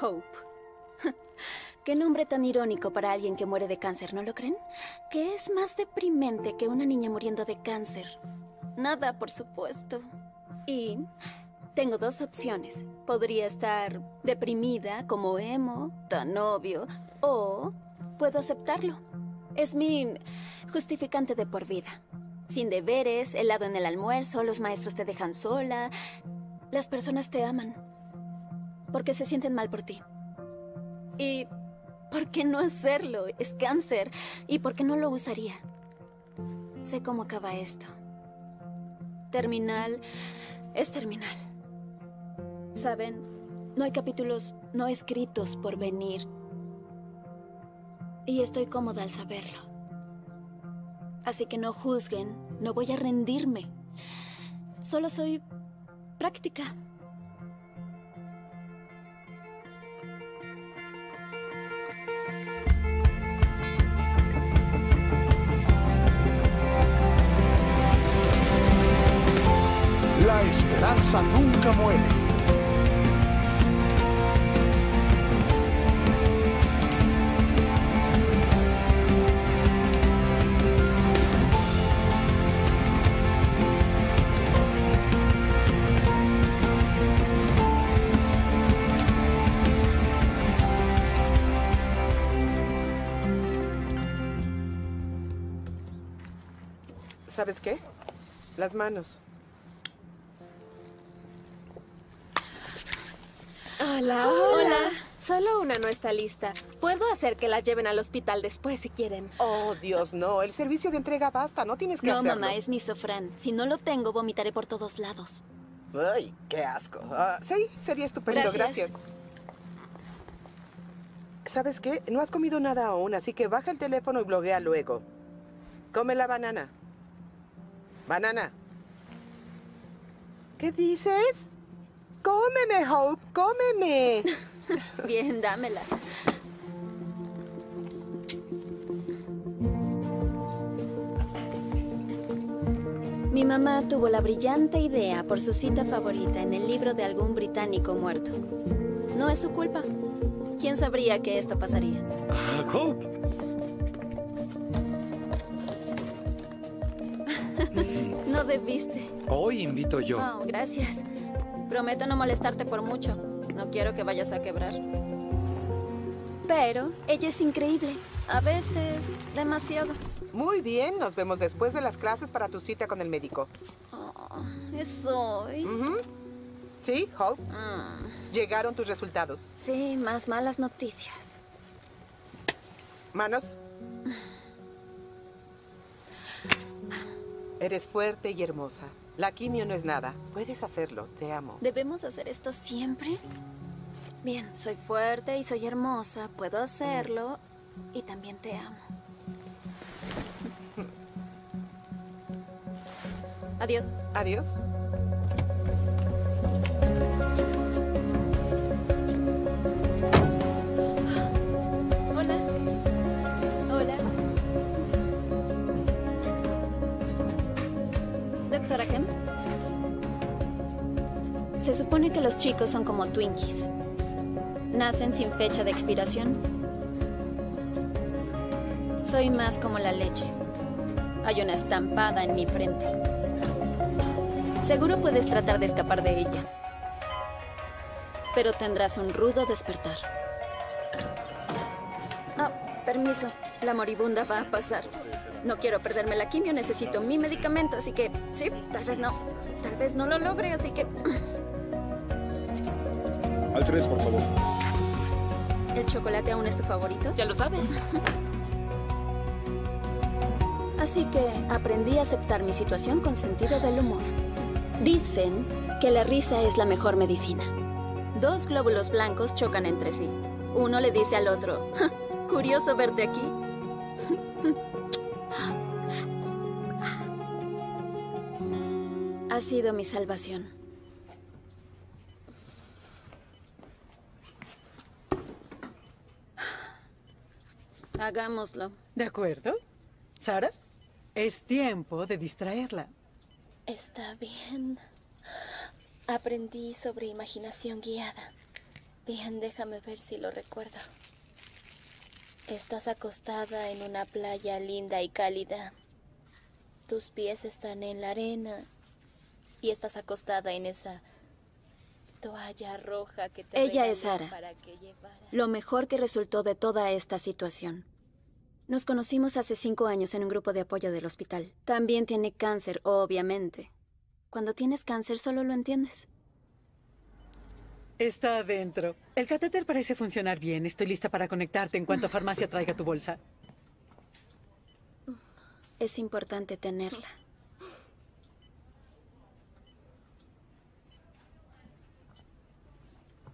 Hope. Qué nombre tan irónico para alguien que muere de cáncer, ¿no lo creen? ¿Qué es más deprimente que una niña muriendo de cáncer? Nada, por supuesto. Y tengo dos opciones. Podría estar deprimida, como emo, tan obvio, o puedo aceptarlo. Es mi justificante de por vida. Sin deberes, helado en el almuerzo, los maestros te dejan sola. Las personas te aman. Porque se sienten mal por ti. Y ¿por qué no hacerlo? Es cáncer. ¿Y por qué no lo usaría? Sé cómo acaba esto. Terminal es terminal. Saben, no hay capítulos no escritos por venir. Y estoy cómoda al saberlo. Así que no juzguen, no voy a rendirme. Solo soy práctica. Esperanza nunca muere. ¿Sabes qué? Las manos. Hola, Hola. Solo una no está lista. Puedo hacer que la lleven al hospital después si quieren. Oh, Dios, no. El servicio de entrega basta. No tienes que No, hacerlo. mamá, es mi sofrán. Si no lo tengo, vomitaré por todos lados. Ay, qué asco. Ah, sí, sería estupendo. Gracias. Gracias. ¿Sabes qué? No has comido nada aún, así que baja el teléfono y bloguea luego. Come la banana. Banana. ¿Qué dices? Cómeme, Hope, cómeme. Bien, dámela. Mi mamá tuvo la brillante idea por su cita favorita en el libro de algún británico muerto. No es su culpa. ¿Quién sabría que esto pasaría? Ah, Hope. No debiste. Hoy invito yo. Oh, gracias. Prometo no molestarte por mucho. No quiero que vayas a quebrar. Pero ella es increíble. A veces, demasiado. Muy bien, nos vemos después de las clases para tu cita con el médico. Oh, es hoy. Ujú. ¿Sí, Hope? Mm, Llegaron tus resultados. sí, más malas noticias. Manos. Eres fuerte y hermosa. La quimio no es nada. Puedes hacerlo. Te amo. ¿Debemos hacer esto siempre? Bien, soy fuerte y soy hermosa. Puedo hacerlo. Y también te amo. Adiós. Adiós. Doctora Kemp. Se supone que los chicos son como Twinkies. Nacen sin fecha de expiración. Soy más como la leche. Hay una estampada en mi frente. Seguro puedes tratar de escapar de ella. Pero tendrás un rudo despertar. Ah, permiso. La moribunda va a pasar. No quiero perderme la quimio, necesito mi medicamento, así que sí, tal vez no. Tal vez no lo logre, así que Al 3, por favor. ¿el chocolate aún es tu favorito? Ya lo sabes. Así que aprendí a aceptar mi situación con sentido del humor. Dicen que la risa es la mejor medicina. Dos glóbulos blancos chocan entre sí. Uno le dice al otro, "Ja, curioso verte aquí. sido mi salvación. Hagámoslo. ¿De acuerdo? Sara, es tiempo de distraerla. Está bien. Aprendí sobre imaginación guiada. Bien, déjame ver si lo recuerdo. Estás acostada en una playa linda y cálida. Tus pies están en la arena y estás acostada en esa toalla roja que te Ella es Sara. para que llevara. Lo mejor que resultó de toda esta situación. Nos conocimos hace cinco años en un grupo de apoyo del hospital. También tiene cáncer, obviamente. Cuando tienes cáncer solo lo entiendes. Está adentro. El catéter parece funcionar bien. Estoy lista para conectarte en cuanto farmacia traiga tu bolsa. Es importante tenerla.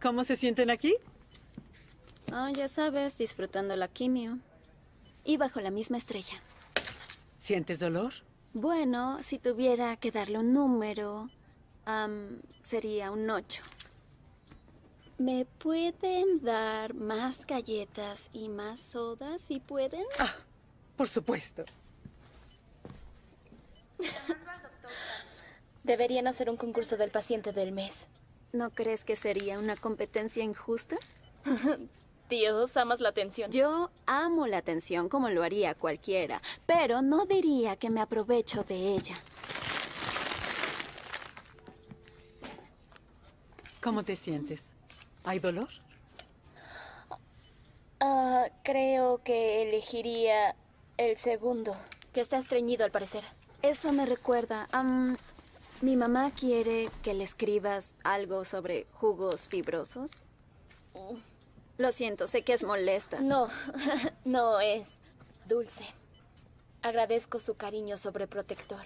¿Cómo se sienten aquí? Ah, ya sabes, disfrutando la quimio. Y bajo la misma estrella. ¿Sientes dolor? Bueno, si tuviera que darle un número, sería un 8. ¿Me pueden dar más galletas y más sodas si pueden? Por supuesto. Deberían hacer un concurso del paciente del mes. ¿No crees que sería una competencia injusta? Dios, amas la atención. Yo amo la atención como lo haría cualquiera, pero no diría que me aprovecho de ella. ¿Cómo te sientes? ¿Hay dolor? Ah, creo que elegiría el segundo. Que está estreñido al parecer. Eso me recuerda. Mi mamá quiere que le escribas algo sobre jugos fibrosos. Lo siento, sé que es molesta. No, no es dulce. Agradezco su cariño sobreprotector.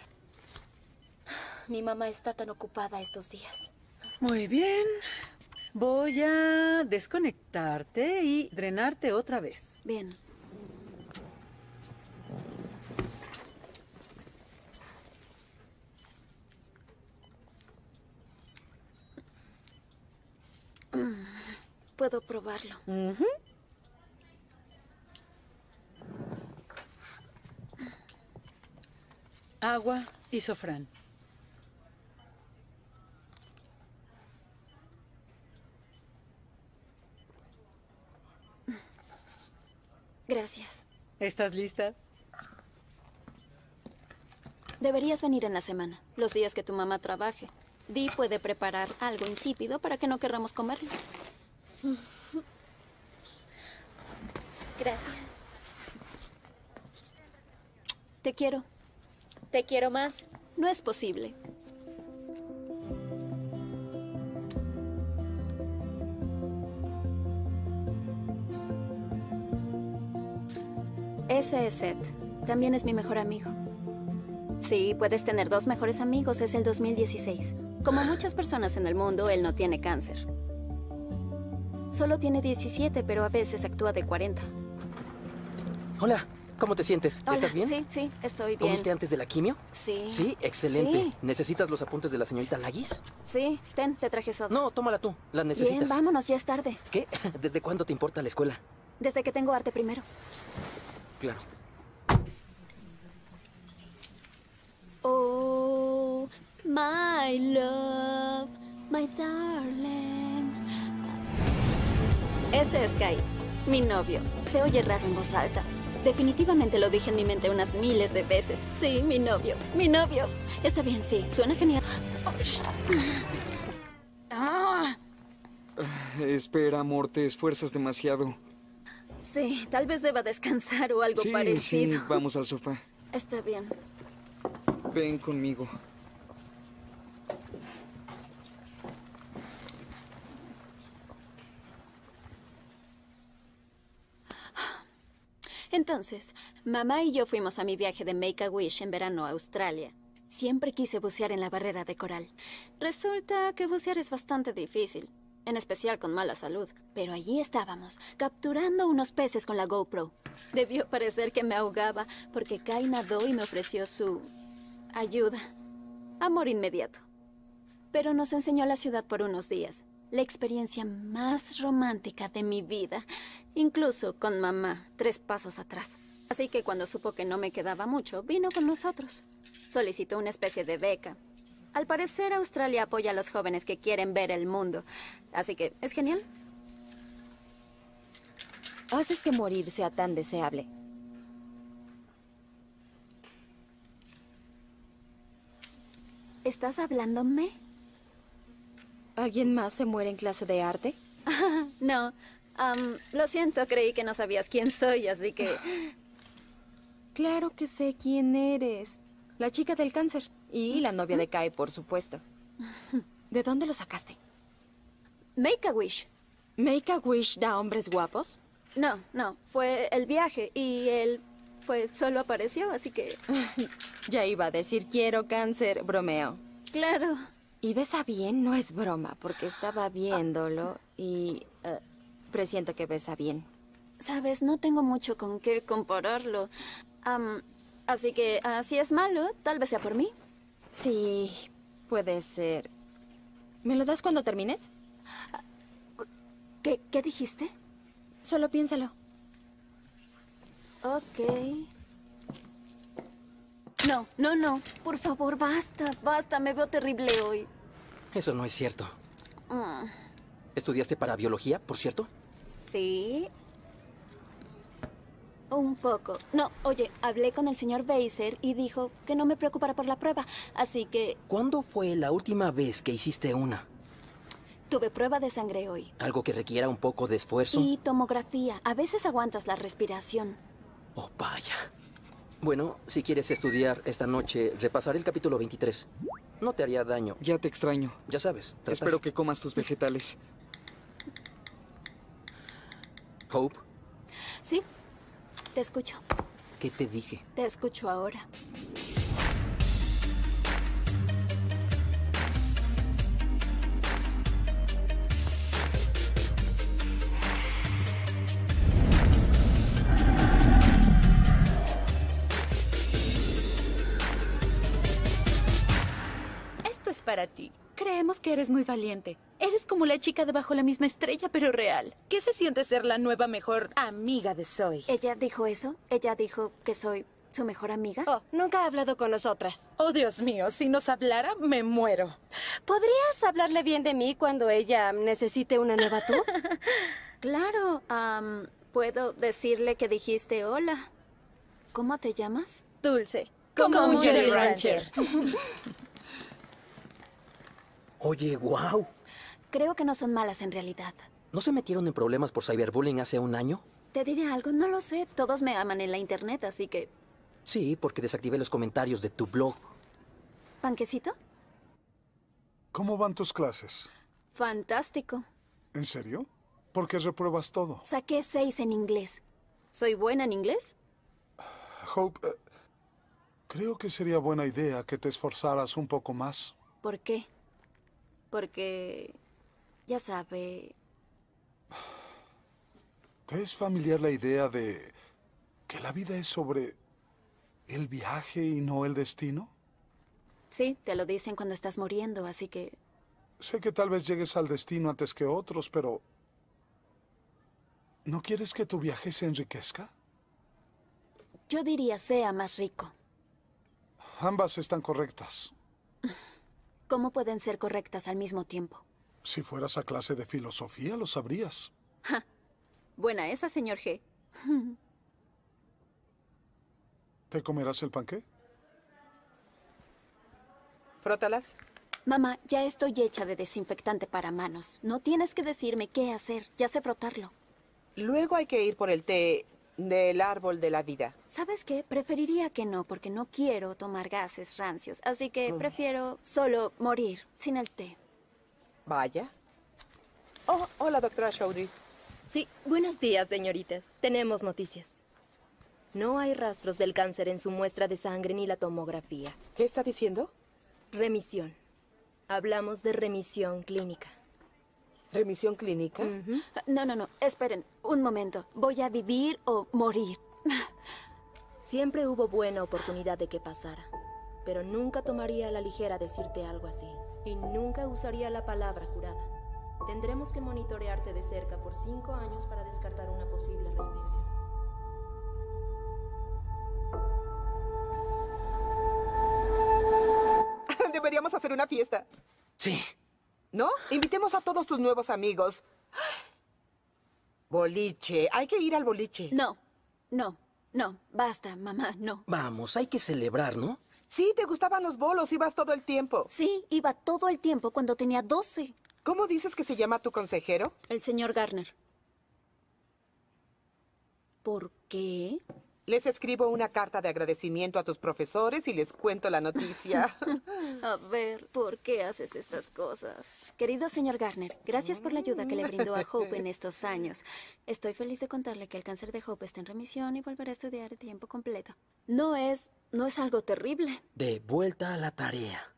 Mi mamá está tan ocupada estos días. Muy bien. Voy a desconectarte y drenarte otra vez. Bien. Mm, Puedo probarlo. Agua y sofrán. Gracias. ¿Estás lista? Deberías venir en la semana, los días que tu mamá trabaje. Dee puede preparar algo insípido para que no querramos comerlo. Gracias. Te quiero. Te quiero más. No es posible. Ese es Seth. También es mi mejor amigo. Sí, puedes tener dos mejores amigos. Es el 2016. Como muchas personas en el mundo, él no tiene cáncer. Solo tiene 17, pero a veces actúa de 40. Hola, ¿cómo te sientes? Hola, ¿Estás bien? Sí, sí, estoy bien. ¿Comiste antes de la quimio? Sí. Sí, excelente. Sí. ¿Necesitas los apuntes de la señorita Lagis? Sí, ten, te traje soda. No, tómala tú. ¿Las necesitas? Bien, vámonos, ya es tarde. ¿Qué? ¿Desde cuándo te importa la escuela? Desde que tengo arte primero. Claro. Oh, my love, my darling. Ese es Kai, mi novio. Se oye raro en voz alta. Definitivamente lo dije en mi mente unas miles de veces. Sí, mi novio, mi novio. Está bien, sí, suena genial. Ah, Espera, amor, te esfuerzas demasiado. sí, tal vez deba descansar o algo sí, parecido. sí, vamos al sofá. Está bien. Ven conmigo. Entonces, mamá y yo fuimos a mi viaje de Make a Wish en verano a Australia. Siempre quise bucear en la barrera de coral. Resulta que bucear es bastante difícil, en especial con mala salud. Pero allí estábamos, capturando unos peces con la GoPro. Debió parecer que me ahogaba, porque Kai nadó y me ofreció su ayuda. Amor inmediato. Pero nos enseñó la ciudad por unos días. La experiencia más romántica de mi vida. Incluso con mamá, tres pasos atrás. Así que cuando supo que no me quedaba mucho, vino con nosotros. Solicitó una especie de beca. Al parecer, Australia apoya a los jóvenes que quieren ver el mundo. Así que es genial. Haces que morir sea tan deseable. ¿Estás hablándome? ¿Alguien más se muere en clase de arte? No. lo siento, creí que no sabías quién soy, así que... Claro que sé quién eres. La chica del cáncer. Y la novia de Kai, por supuesto. ¿De dónde lo sacaste? Make a wish. ¿Make a Wish da hombres guapos? No, no, fue el viaje y él fue solo apareció, así que Ya iba a decir quiero cáncer, bromeo. claro. Y besa bien, no es broma, porque estaba viéndolo y eh, presiento que besa bien. Sabes, no tengo mucho con qué compararlo. Así que si es malo, tal vez sea por mí. Sí, puede ser. ¿Me lo das cuando termines? ¿Qué, qué dijiste? Solo piénsalo. Ok. No, no, no. Por favor, basta, basta. Me veo terrible hoy. Eso no es cierto. Mm, ¿Estudiaste para biología, por cierto? sí. Un poco. No, oye, hablé con el señor Beiser y dijo que no me preocupara por la prueba. Así que ¿Cuándo fue la última vez que hiciste una? tuve prueba de sangre hoy. ¿Algo que requiera un poco de esfuerzo? Y tomografía. A veces aguantas la respiración. Oh, vaya. Bueno, si quieres estudiar esta noche, repasaré el capítulo 23. No te haría daño. Ya te extraño. Ya sabes. Espero que comas tus vegetales. Hope, Sí, te escucho. ¿qué te dije? Te escucho ahora. Para ti. Creemos que eres muy valiente. Eres como la chica debajo la misma estrella, pero real. ¿Qué se siente ser la nueva mejor amiga de Zoe? ¿Ella dijo eso? ¿Ella dijo que soy su mejor amiga? Oh, nunca ha hablado con nosotras. Oh, Dios mío, si nos hablara, me muero. ¿Podrías hablarle bien de mí cuando ella necesite una nueva tú? Claro, puedo decirle que dijiste hola. ¿Cómo te llamas? Dulce. Como un Jolly Rancher. Oye, wow. Creo que no son malas en realidad. ¿No se metieron en problemas por cyberbullying hace un año? Te diré algo, no lo sé. Todos me aman en la internet, así que... Sí, porque desactivé los comentarios de tu blog. ¿Panquecito? ¿Cómo van tus clases? Fantástico. ¿En serio? ¿Por qué repruebas todo? Saqué seis en inglés. ¿Soy buena en inglés? Hope, eh, creo que sería buena idea que te esforzaras un poco más. ¿Por qué? Porque... Ya sabe... ¿Te es familiar la idea de que la vida es sobre el viaje y no el destino? Sí, te lo dicen cuando estás muriendo, así que... Sé que tal vez llegues al destino antes que otros, pero... ¿No quieres que tu viaje se enriquezca? Yo diría sea más rico. Ambas están correctas. ¿Cómo pueden ser correctas al mismo tiempo? Si fueras a clase de filosofía, lo sabrías. Buena esa, señor G. ¿Te comerás el panqué? Frótalas. Mamá, ya estoy hecha de desinfectante para manos. No tienes que decirme qué hacer. Ya sé frotarlo. Luego hay que ir por el té del árbol de la vida. ¿Sabes qué? Preferiría que no, porque no quiero tomar gases rancios. Así que prefiero solo morir sin el té. Vaya. Oh, hola, doctora Chaudry. Sí, buenos días, señoritas. Tenemos noticias. No hay rastros del cáncer en su muestra de sangre ni la tomografía. ¿Qué está diciendo? Remisión. Hablamos de remisión clínica. ¿Remisión clínica? No, no, no. Esperen. Un momento. ¿Voy a vivir o morir? Siempre hubo buena oportunidad de que pasara. Pero nunca tomaría a la ligera decirte algo así. Y nunca usaría la palabra curada. Tendremos que monitorearte de cerca por cinco años para descartar una posible reinfección. Deberíamos hacer una fiesta. Sí. ¿No? Invitemos a todos tus nuevos amigos. Boliche. Hay que ir al boliche. No, no, no. Basta, mamá, no. Vamos, hay que celebrar, ¿no? Sí, te gustaban los bolos, ibas todo el tiempo. Sí, iba todo el tiempo cuando tenía 12. ¿Cómo dices que se llama tu consejero? El señor Garner. ¿Por qué? Les escribo una carta de agradecimiento a tus profesores y les cuento la noticia. A ver, ¿por qué haces estas cosas? Querido señor Garner, gracias por la ayuda que le brindó a Hope en estos años. Estoy feliz de contarle que el cáncer de Hope está en remisión y volverá a estudiar de tiempo completo. No es, no es algo terrible. De vuelta a la tarea.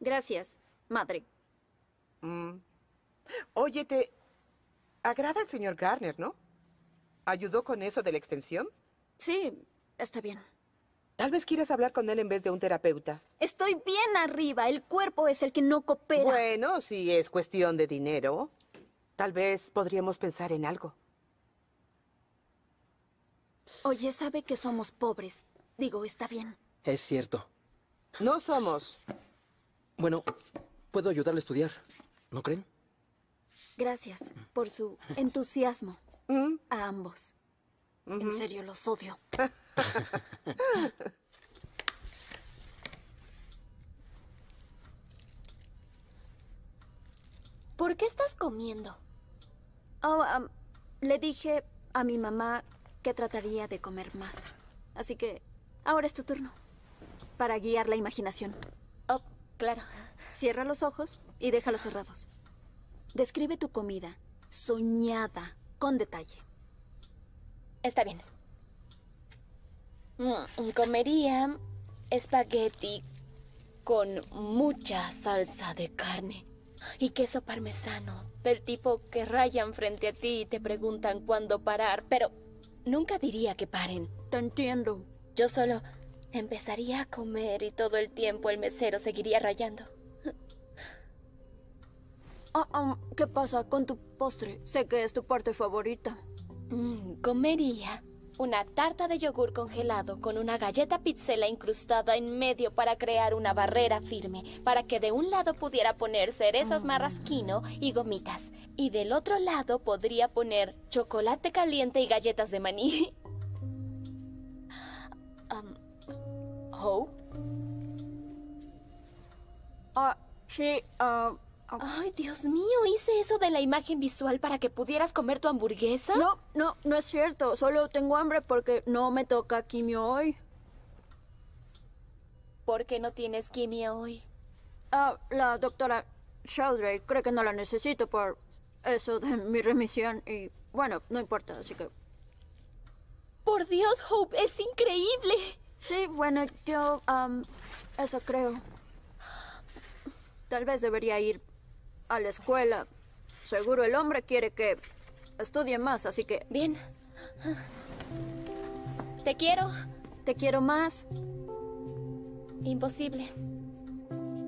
Gracias, madre. Mm. Oye, te agrada el señor Garner, ¿no? ¿Ayudó con eso de la extensión? Sí, está bien. Tal vez quieras hablar con él en vez de un terapeuta. Estoy bien arriba. El cuerpo es el que no coopera. Bueno, si es cuestión de dinero, tal vez podríamos pensar en algo. Oye, sabe que somos pobres. Digo, está bien. Es cierto. No somos. Bueno, puedo ayudarle a estudiar, ¿no creen? Gracias por su entusiasmo. Mm. A ambos. En serio, los odio. ¿Por qué estás comiendo? Oh, le dije a mi mamá que trataría de comer más. Así que ahora es tu turno. Para guiar la imaginación. Oh, claro. Cierra los ojos y déjalos cerrados. Describe tu comida, soñada, con detalle. Está bien. Mm, comería espagueti con mucha salsa de carne y queso parmesano, del tipo que rayan frente a ti y te preguntan cuándo parar, pero nunca diría que paren. Te entiendo. Yo solo empezaría a comer y todo el tiempo el mesero seguiría rayando. Ah, ah, ¿Qué pasa con tu postre? Sé que es tu parte favorita. Mm, comería una tarta de yogur congelado con una galleta pizzela incrustada en medio para crear una barrera firme, para que de un lado pudiera poner cerezas marrasquino y gomitas, y del otro lado podría poner chocolate caliente y galletas de maní. Um, ¿Hope? Ah, sí, ah... Ay, Dios mío, hice eso de la imagen visual para que pudieras comer tu hamburguesa. No, no, no es cierto. Solo tengo hambre porque no me toca quimio hoy. ¿Por qué no tienes quimio hoy? Ah, la doctora Sheldrake cree que no la necesito por eso de mi remisión y bueno, no importa, así que... Por Dios, Hope, es increíble. Sí, bueno, yo... um, eso creo. Tal vez debería ir a la escuela. Seguro el hombre quiere que estudie más, así que... Bien. Te quiero. Te quiero más. Imposible.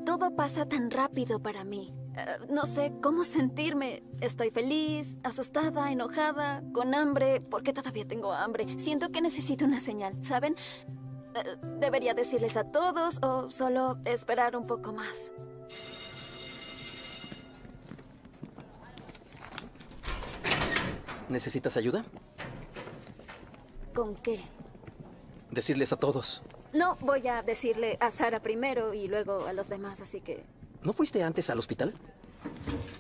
Todo pasa tan rápido para mí. Eh, no sé cómo sentirme. Estoy feliz, asustada, enojada, con hambre. ¿Por qué todavía tengo hambre? Siento que necesito una señal, ¿saben? Eh, ¿Debería decirles a todos o solo esperar un poco más? ¿Necesitas ayuda? ¿Con qué? Decirles a todos. No, voy a decirle a Sara primero y luego a los demás, así que... ¿No fuiste antes al hospital?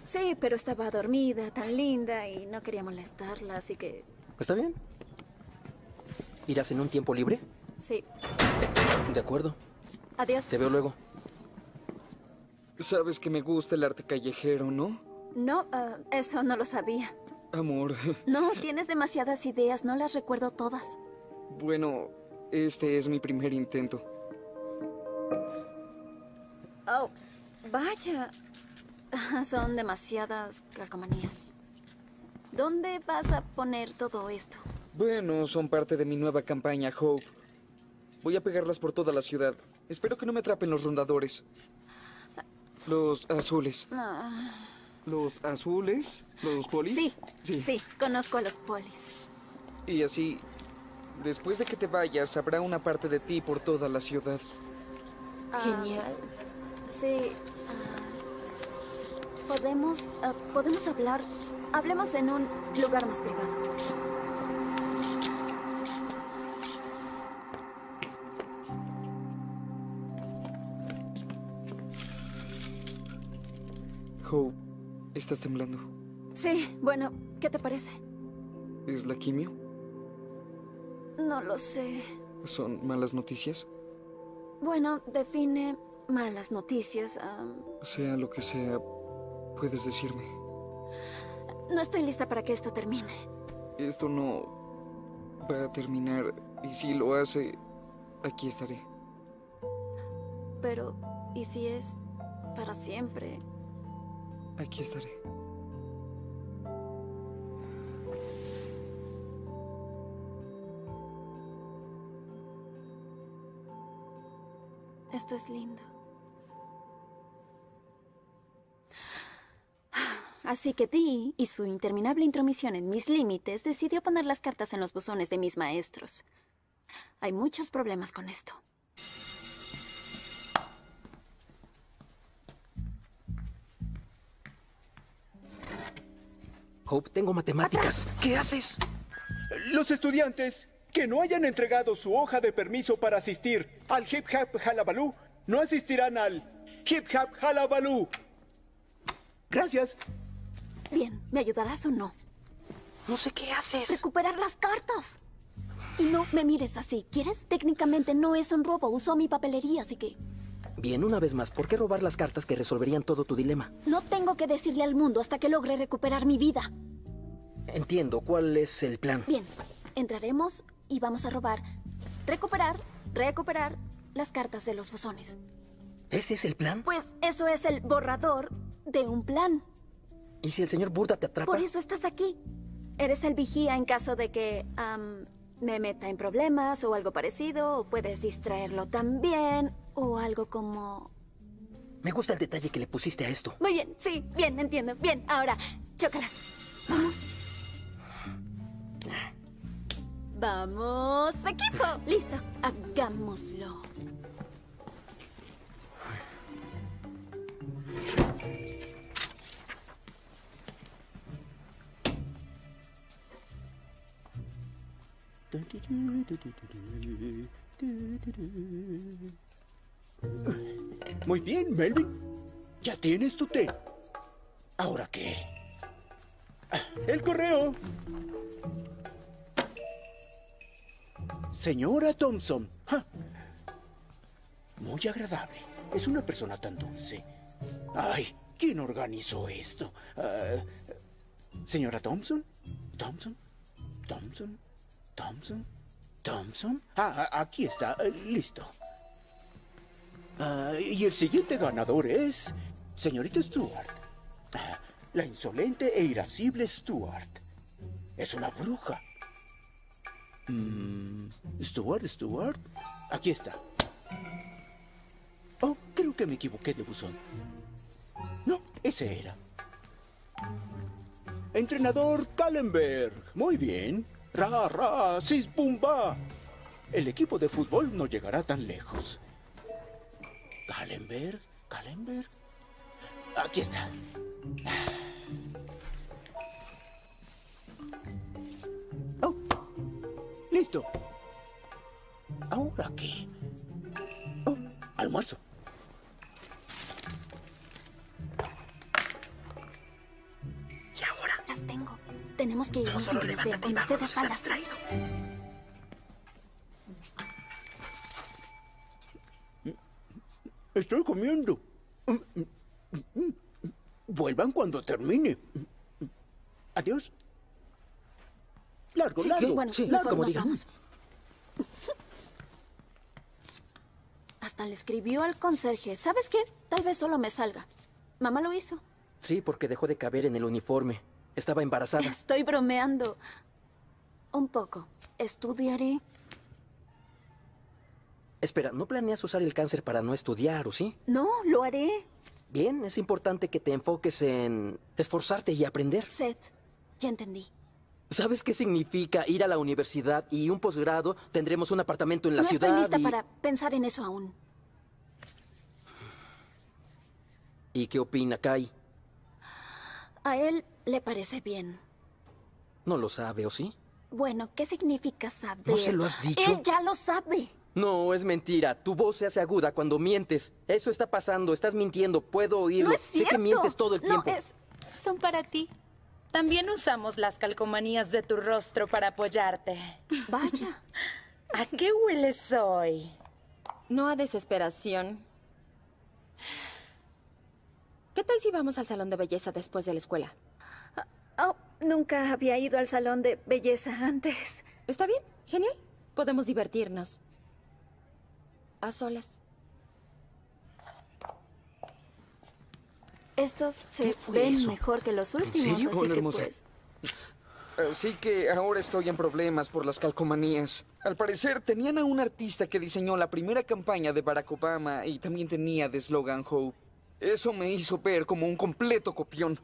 Sí, pero estaba dormida, tan linda, y no quería molestarla, así que... ¿Está bien? ¿Irás en un tiempo libre? Sí. De acuerdo. Adiós. Te veo luego. Sabes que me gusta el arte callejero, ¿no? No, ah, eso no lo sabía. Amor. No, tienes demasiadas ideas, no las recuerdo todas. Bueno, este es mi primer intento. Oh, vaya. Son demasiadas calcomanías. ¿Dónde vas a poner todo esto? Bueno, son parte de mi nueva campaña, Hope. Voy a pegarlas por toda la ciudad. Espero que no me atrapen los rondadores. Los azules. Ah, ¿Los azules? ¿Los polis? sí, sí, conozco a los polis. Y así, después de que te vayas, habrá una parte de ti por toda la ciudad. Ah, Genial. Sí. ah, podemos, ah, podemos hablar Hablemos en un lugar más privado. Estás temblando. Sí, bueno, ¿qué te parece? ¿Es la quimio? No lo sé. ¿Son malas noticias? Bueno, define malas noticias. Sea lo que sea, puedes decirme. no estoy lista para que esto termine. Esto no va a terminar y si lo hace, aquí estaré. Pero, ¿y si es para siempre? Aquí estaré. Esto es lindo. Así que Dee y su interminable intromisión en mis límites decidió poner las cartas en los buzones de mis maestros. Hay muchos problemas con esto. Hope, tengo matemáticas. ¿Qué haces? Los estudiantes que no hayan entregado su hoja de permiso para asistir al Hip Hop Halabaloo no asistirán al Hip Hop Halabaloo. Gracias. Bien, ¿me ayudarás o no? No sé qué haces. Recuperar las cartas. Y no me mires así. ¿Quieres? Técnicamente no es un robo. Usó mi papelería, así que Bien, una vez más, ¿por qué robar las cartas que resolverían todo tu dilema? no tengo que decirle al mundo hasta que logre recuperar mi vida. Entiendo, ¿cuál es el plan? Bien, entraremos y vamos a robar, recuperar, recuperar las cartas de los buzones. ¿Ese es el plan? Pues eso es el borrador de un plan. ¿Y si el señor Burda te atrapa? Por eso estás aquí. Eres el vigía en caso de que me meta en problemas o algo parecido, o puedes distraerlo también, o algo como... Me gusta el detalle que le pusiste a esto. Muy bien, sí, bien, entiendo. Bien, ahora, chócalas. Vamos. Vamos, equipo. Listo, hagámoslo. Muy bien, Melvin. Ya tienes tu té. ¿Ahora qué? Ah, El correo. Señora Thompson. Muy agradable. Es una persona tan dulce. Ay, ¿quién organizó esto? Ah, Señora Thompson. Thompson. Thompson. Thompson. Thompson. Ah, ah, aquí está. eh, Listo. Ah, y el siguiente ganador es señorita Stewart. Ah, la insolente e irascible Stewart. Es una bruja. Mm, Stewart, Stewart. Aquí está. Oh, creo que me equivoqué de buzón. No, ese era. Entrenador Kallenberg. Muy bien. Ra, ra, sis, pumba. El equipo de fútbol no llegará tan lejos. Kallenberg, Kallenberg. Aquí está. Oh, listo. ¿Ahora qué? Oh, almuerzo. Y ahora. Las tengo. Tenemos que irnos sin solo que nos vean. Cuando y esté de Estoy comiendo. Vuelvan cuando termine. Adiós. Largo, Sí, largo. bueno, sí, como nos diga. vamos. Hasta le escribió al conserje. ¿Sabes qué? Tal vez solo me salga. Mamá lo hizo. Sí, porque dejó de caber en el uniforme. Estaba embarazada. Estoy bromeando. Un poco. Estudiaré. Espera, ¿no planeas usar el cáncer para no estudiar, o sí? No, lo haré. Bien, es importante que te enfoques en esforzarte y aprender. Seth, ya entendí. ¿Sabes qué significa ir a la universidad y un posgrado? Tendremos un apartamento en la no ciudad estoy lista y... para pensar en eso aún. ¿Y qué opina Kai? A él le parece bien. No lo sabe, ¿o sí? Bueno, ¿qué significa saber? ¿No se lo has dicho? Él ya lo sabe. No, es mentira. Tu voz se hace aguda cuando mientes. Eso está pasando. Estás mintiendo. Puedo oírlo. No es Sé cierto. que mientes todo el No, tiempo. es... Son para ti. También usamos las calcomanías de tu rostro para apoyarte. Vaya. ¿A qué hueles hoy? No a desesperación. ¿Qué tal si vamos al salón de belleza después de la escuela? Oh, nunca había ido al salón de belleza antes. ¿Está bien? Genial. Podemos divertirnos. A solas. Estos se ven eso? mejor que los últimos, serio? así Hola, que hermosa. pues... Así que ahora estoy en problemas por las calcomanías. Al parecer, tenían a un artista que diseñó la primera campaña de Barack Obama y también tenía de slogan Hope. Eso me hizo ver como un completo copión.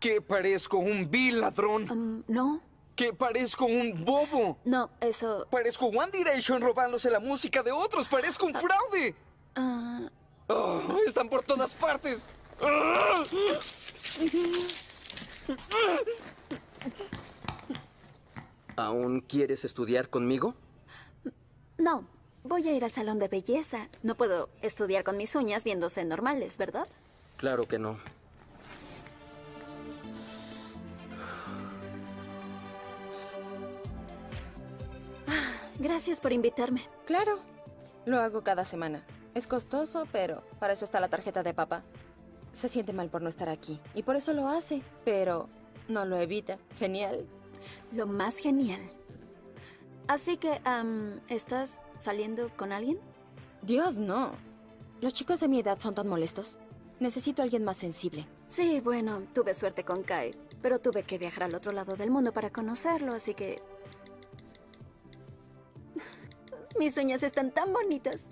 Que parezco un vil ladrón. Um, no, Que parezco un bobo. no, eso... Parezco One Direction robándose la música de otros. Parezco un fraude. ah, Oh, están por todas partes. ¿Aún quieres estudiar conmigo? no, voy a ir al salón de belleza. No puedo estudiar con mis uñas viéndose normales, ¿verdad? Claro que no. Gracias por invitarme. Claro. Lo hago cada semana. Es costoso, pero para eso está la tarjeta de papá. Se siente mal por no estar aquí y por eso lo hace, pero no lo evita. Genial. Lo más genial. Así que, ¿estás saliendo con alguien? Dios, no. Los chicos de mi edad son tan molestos. Necesito a alguien más sensible. Sí, bueno, tuve suerte con Kai, pero tuve que viajar al otro lado del mundo para conocerlo, así que... Mis uñas están tan bonitas.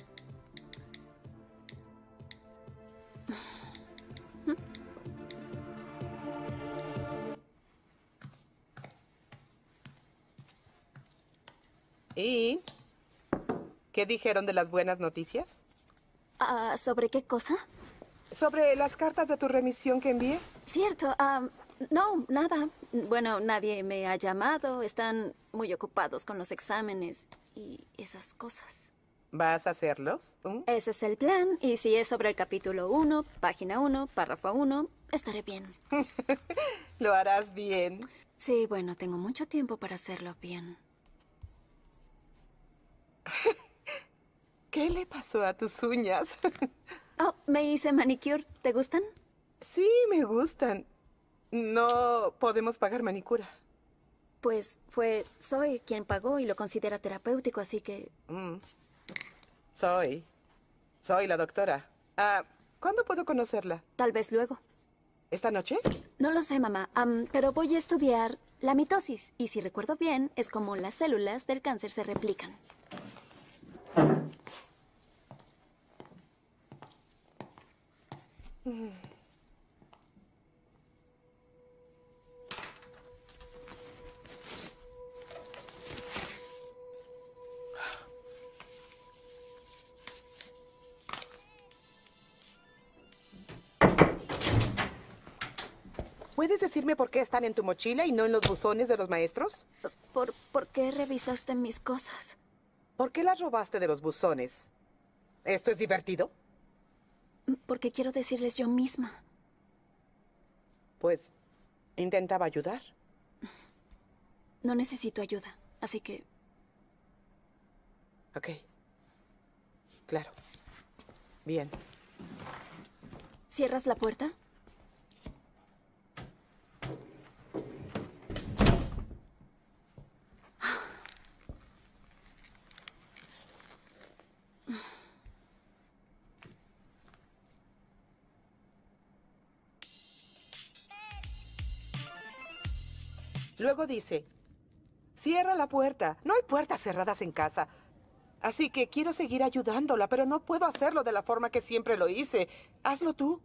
¿Y qué dijeron de las buenas noticias? Ah, ¿Sobre qué cosa? Sobre las cartas de tu remisión que envié. Cierto, no, nada. Bueno, nadie me ha llamado, están muy ocupados con los exámenes y esas cosas. ¿Vas a hacerlos? ¿Mm? Ese es el plan, y si es sobre el capítulo 1, página 1, párrafo 1, estaré bien. Lo harás bien. Sí, bueno, tengo mucho tiempo para hacerlo bien. ¿Qué le pasó a tus uñas? Oh, me hice manicure. ¿Te gustan? sí, me gustan. No podemos pagar manicura. Pues fue Soy quien pagó y lo considera terapéutico, así que... Mm. Soy. Soy la doctora. Ah, ¿Cuándo puedo conocerla? Tal vez luego. ¿Esta noche? No lo sé, mamá, am, pero voy a estudiar la mitosis. Y si recuerdo bien, es como las células del cáncer se replican. ¿Puedes decirme por qué están en tu mochila y no en los buzones de los maestros? ¿Por, ¿Por qué revisaste mis cosas? ¿Por qué las robaste de los buzones? ¿Esto es divertido? Porque quiero decirles yo misma. Pues intentaba ayudar. No necesito ayuda, así que... Ok. Claro. Bien. ¿Cierras la puerta? Luego dice, cierra la puerta. No hay puertas cerradas en casa. Así que quiero seguir ayudándola, pero no puedo hacerlo de la forma que siempre lo hice. Hazlo tú.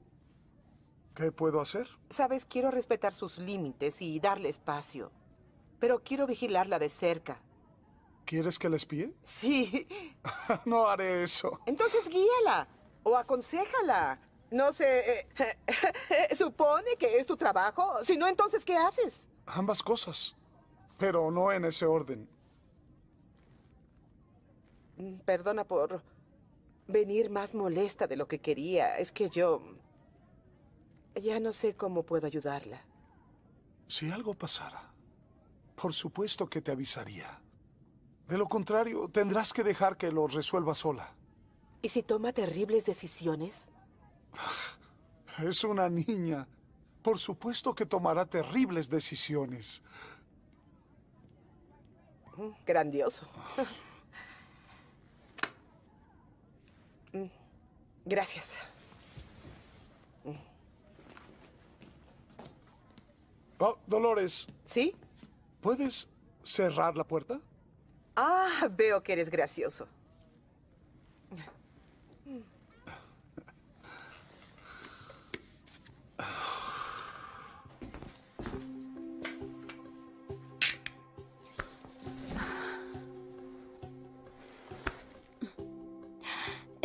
¿Qué puedo hacer? Sabes, quiero respetar sus límites y darle espacio. Pero quiero vigilarla de cerca. ¿Quieres que la espíe? Sí. no haré eso. Entonces guíala o aconséjala. No sé, eh, supone que es tu trabajo. Si no, entonces, ¿qué haces? Ambas cosas, pero no en ese orden. Mm, Perdona por venir más molesta de lo que quería. Es que yo... Ya no sé cómo puedo ayudarla. Si algo pasara, por supuesto que te avisaría. De lo contrario, tendrás que dejar que lo resuelva sola. ¿Y si toma terribles decisiones? Es una niña. Por supuesto que tomará terribles decisiones. Grandioso. Gracias. Oh, Dolores. ¿Sí? ¿Puedes cerrar la puerta? Ah, veo que eres gracioso.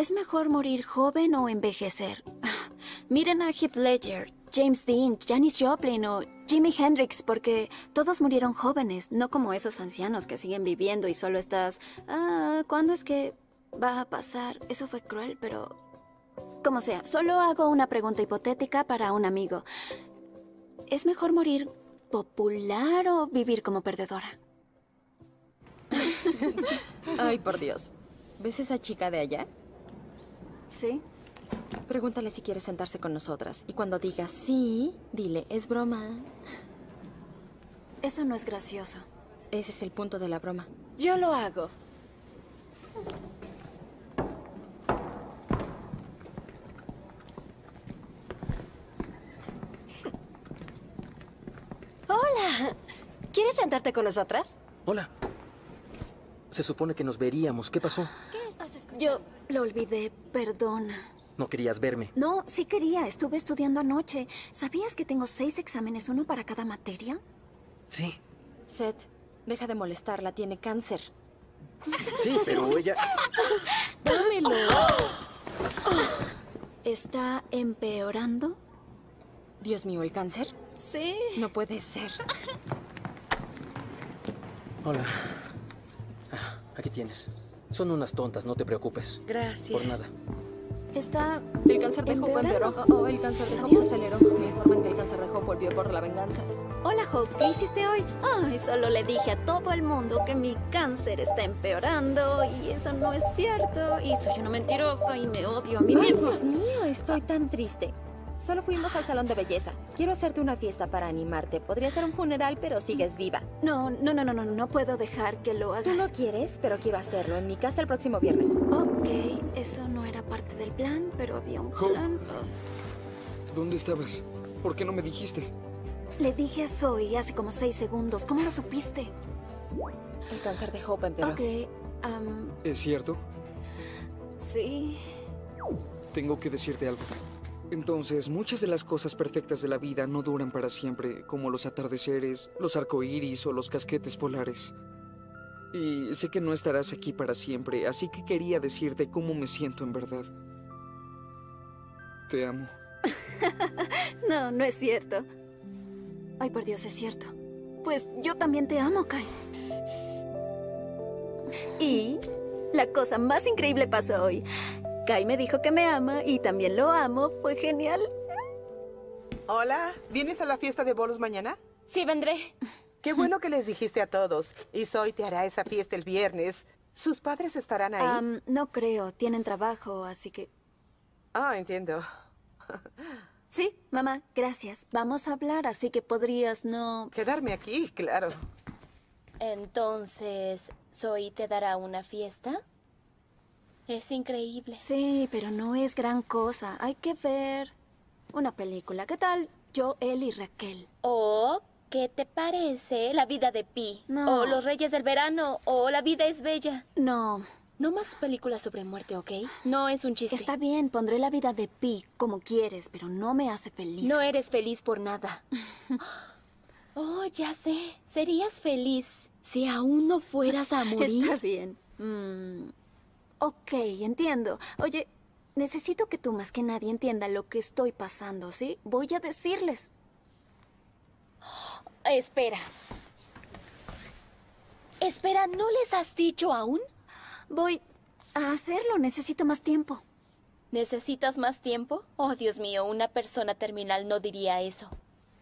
¿Es mejor morir joven o envejecer? Miren a Heath Ledger, James Dean, Janis Joplin o Jimi Hendrix, porque todos murieron jóvenes, no como esos ancianos que siguen viviendo y solo estás... Ah, ¿cuándo es que va a pasar? Eso fue cruel, pero... Como sea, solo hago una pregunta hipotética para un amigo. ¿Es mejor morir popular o vivir como perdedora? Ay, por Dios. ¿Ves esa chica de allá? Sí. Pregúntale si quiere sentarse con nosotras. Y cuando diga sí, dile, es broma. Eso no es gracioso. Ese es el punto de la broma. Yo lo hago. Hola. ¿Quieres sentarte con nosotras? Hola. Se supone que nos veríamos. ¿Qué pasó? Yo lo olvidé, perdona. No querías verme. No, sí quería. Estuve estudiando anoche. ¿Sabías que tengo seis exámenes, uno para cada materia? Sí. Seth, deja de molestarla, tiene cáncer. Sí, pero ella... Dámelo. ¿Está empeorando? Dios mío, ¿el cáncer? Sí. No puede ser. Hola. Ah, aquí tienes. Son unas tontas, no te preocupes. Gracias. Por nada. Está El cáncer de Hope empeoró. empeorando. Oh, oh, el cáncer de Hope se aceleró. Me informan que el cáncer de Hope volvió por la venganza. Hola, Hope. ¿Qué hiciste hoy? Ay, solo le dije a todo el mundo que mi cáncer está empeorando y eso no es cierto. Y soy una mentirosa y me odio a mí Ay, misma. Dios mío, estoy tan triste. Solo fuimos al salón de belleza. Quiero hacerte una fiesta para animarte. Podría ser un funeral, pero sigues viva. No, no, no, no, no, no puedo dejar que lo Tú hagas. no quieres, pero quiero hacerlo en mi casa el próximo viernes. Ok, eso no era parte del plan, pero había un Hope. plan. Oh. ¿Dónde estabas? ¿Por qué no me dijiste? Le dije a Zoe hace como seis segundos. ¿Cómo lo supiste? El cáncer de Hope empeoró. Ok, ¿Es cierto? sí. Tengo que decirte algo. Entonces, muchas de las cosas perfectas de la vida no duran para siempre, como los atardeceres, los arcoíris o los casquetes polares. Y sé que no estarás aquí para siempre, así que quería decirte cómo me siento en verdad. Te amo. No, no es cierto. Ay, por Dios, es cierto. Pues yo también te amo, Kai. Y la cosa más increíble pasó hoy. Kai me dijo que me ama y también lo amo. Fue genial. Hola, ¿vienes a la fiesta de bolos mañana? Sí, vendré. Qué bueno que les dijiste a todos. Y Zoe te hará esa fiesta el viernes. ¿Sus padres estarán ahí? No creo, tienen trabajo, así que... Ah, entiendo. Sí, mamá, gracias. Vamos a hablar, así que podrías no... Quedarme aquí, claro. Entonces, ¿Zoe te dará una fiesta? Es increíble. Sí, pero no es gran cosa. Hay que ver una película. ¿Qué tal yo, él y Raquel? ¿O qué te parece la vida de Pi? No. ¿O Los Reyes del Verano? ¿O La vida es bella? No, No más películas sobre muerte, ¿ok? No es un chiste. está bien, pondré la vida de Pi como quieres, pero no me hace feliz. No eres feliz por nada. Oh, ya sé. Serías feliz si aún no fueras a morir. Está bien. Mm, ok, entiendo. Oye, necesito que tú más que nadie entienda lo que estoy pasando, ¿sí? Voy a decirles. Espera. Espera, ¿no les has dicho aún? Voy a hacerlo. Necesito más tiempo. ¿Necesitas más tiempo? Oh, Dios mío, una persona terminal no diría eso.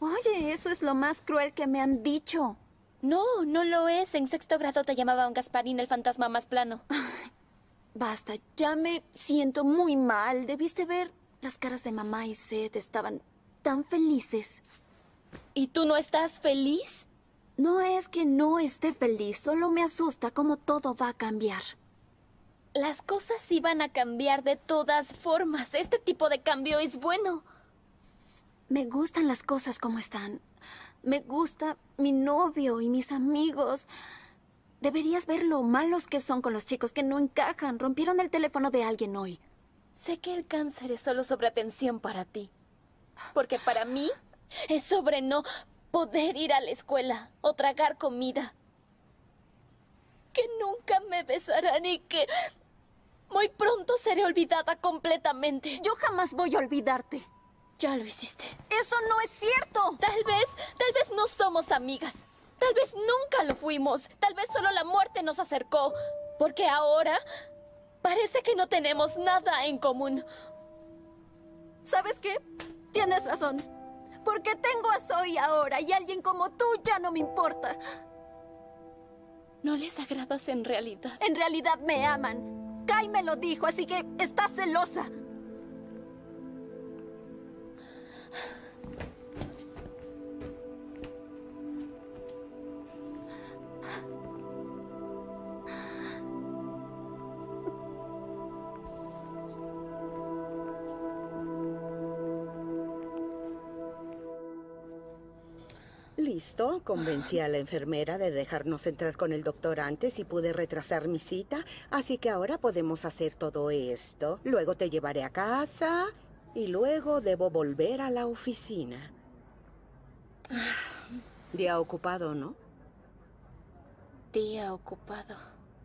Oye, eso es lo más cruel que me han dicho. No, no lo es. En sexto grado te llamaban Gasparín el fantasma más plano. Basta, ya me siento muy mal. Debiste ver las caras de mamá y Seth. Estaban tan felices. ¿Y tú no estás feliz? No es que no esté feliz, solo me asusta cómo todo va a cambiar. Las cosas iban a cambiar de todas formas. Este tipo de cambio es bueno. Me gustan las cosas como están. Me gusta mi novio y mis amigos. Deberías ver lo malos que son con los chicos que no encajan. Rompieron el teléfono de alguien hoy. Sé que el cáncer es solo sobre atención para ti. Porque para mí es sobre no poder ir a la escuela o tragar comida. Que nunca me besarán y que muy pronto seré olvidada completamente. Yo jamás voy a olvidarte. Ya lo hiciste. Eso no es cierto. Tal vez, tal vez no somos amigas. Tal vez nunca lo fuimos. Tal vez solo la muerte nos acercó. Porque ahora parece que no tenemos nada en común. ¿Sabes qué? Tienes razón. Porque tengo a Zoe ahora y alguien como tú ya no me importa. No les agradas en realidad. En realidad me aman. Kai me lo dijo, así que está celosa. Listo, convencí a la enfermera de dejarnos entrar con el doctor antes y pude retrasar mi cita, así que ahora podemos hacer todo esto. Luego te llevaré a casa y luego debo volver a la oficina. Día ocupado, ¿no? Día ocupado.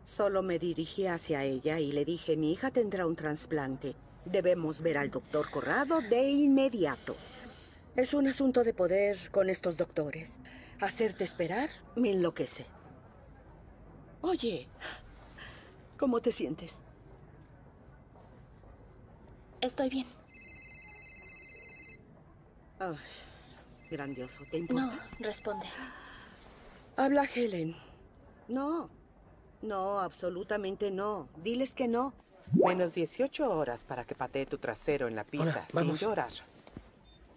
Solo me dirigí hacia ella y le dije, mi hija tendrá un trasplante. Debemos ver al doctor Corrado de inmediato. Es un asunto de poder con estos doctores. Hacerte esperar me enloquece. Oye, ¿cómo te sientes? Estoy bien. Ay, grandioso. ¿Te importa? No, responde. Habla Helen. No. No, absolutamente no. Diles que no. Menos 18 horas para que patee tu trasero en la pista sin vamos. llorar.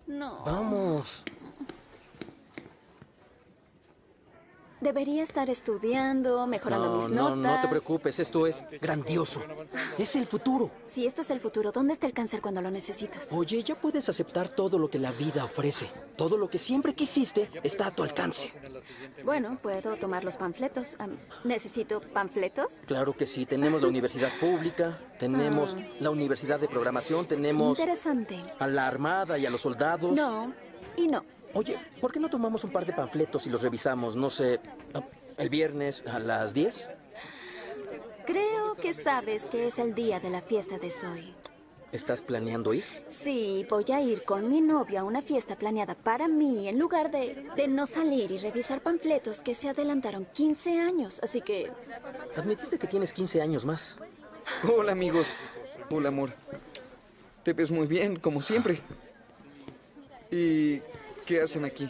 No. Vamos. Debería estar estudiando, mejorando no, mis no, notas. no te preocupes, esto es grandioso. Es el futuro. Si esto es el futuro, ¿dónde está el cáncer cuando lo necesitas? Oye, ya puedes aceptar todo lo que la vida ofrece. Todo lo que siempre quisiste está a tu alcance. Bueno, puedo tomar los panfletos. ¿Necesito panfletos? Claro que sí, tenemos la universidad pública, tenemos Ah. la universidad de programación, tenemos Interesante. a la armada y a los soldados. No, y no. Oye, ¿por qué no tomamos un par de panfletos y los revisamos, no sé, ah, el viernes a las 10? Creo que sabes que es el día de la fiesta de Zoe. ¿Estás planeando ir? Sí, voy a ir con mi novio a una fiesta planeada para mí en lugar de, de no salir y revisar panfletos que se adelantaron 15 años. Así que Admitiste que tienes 15 años más. Hola, amigos. Hola, amor. Te ves muy bien, como siempre. ¿Y qué hacen aquí?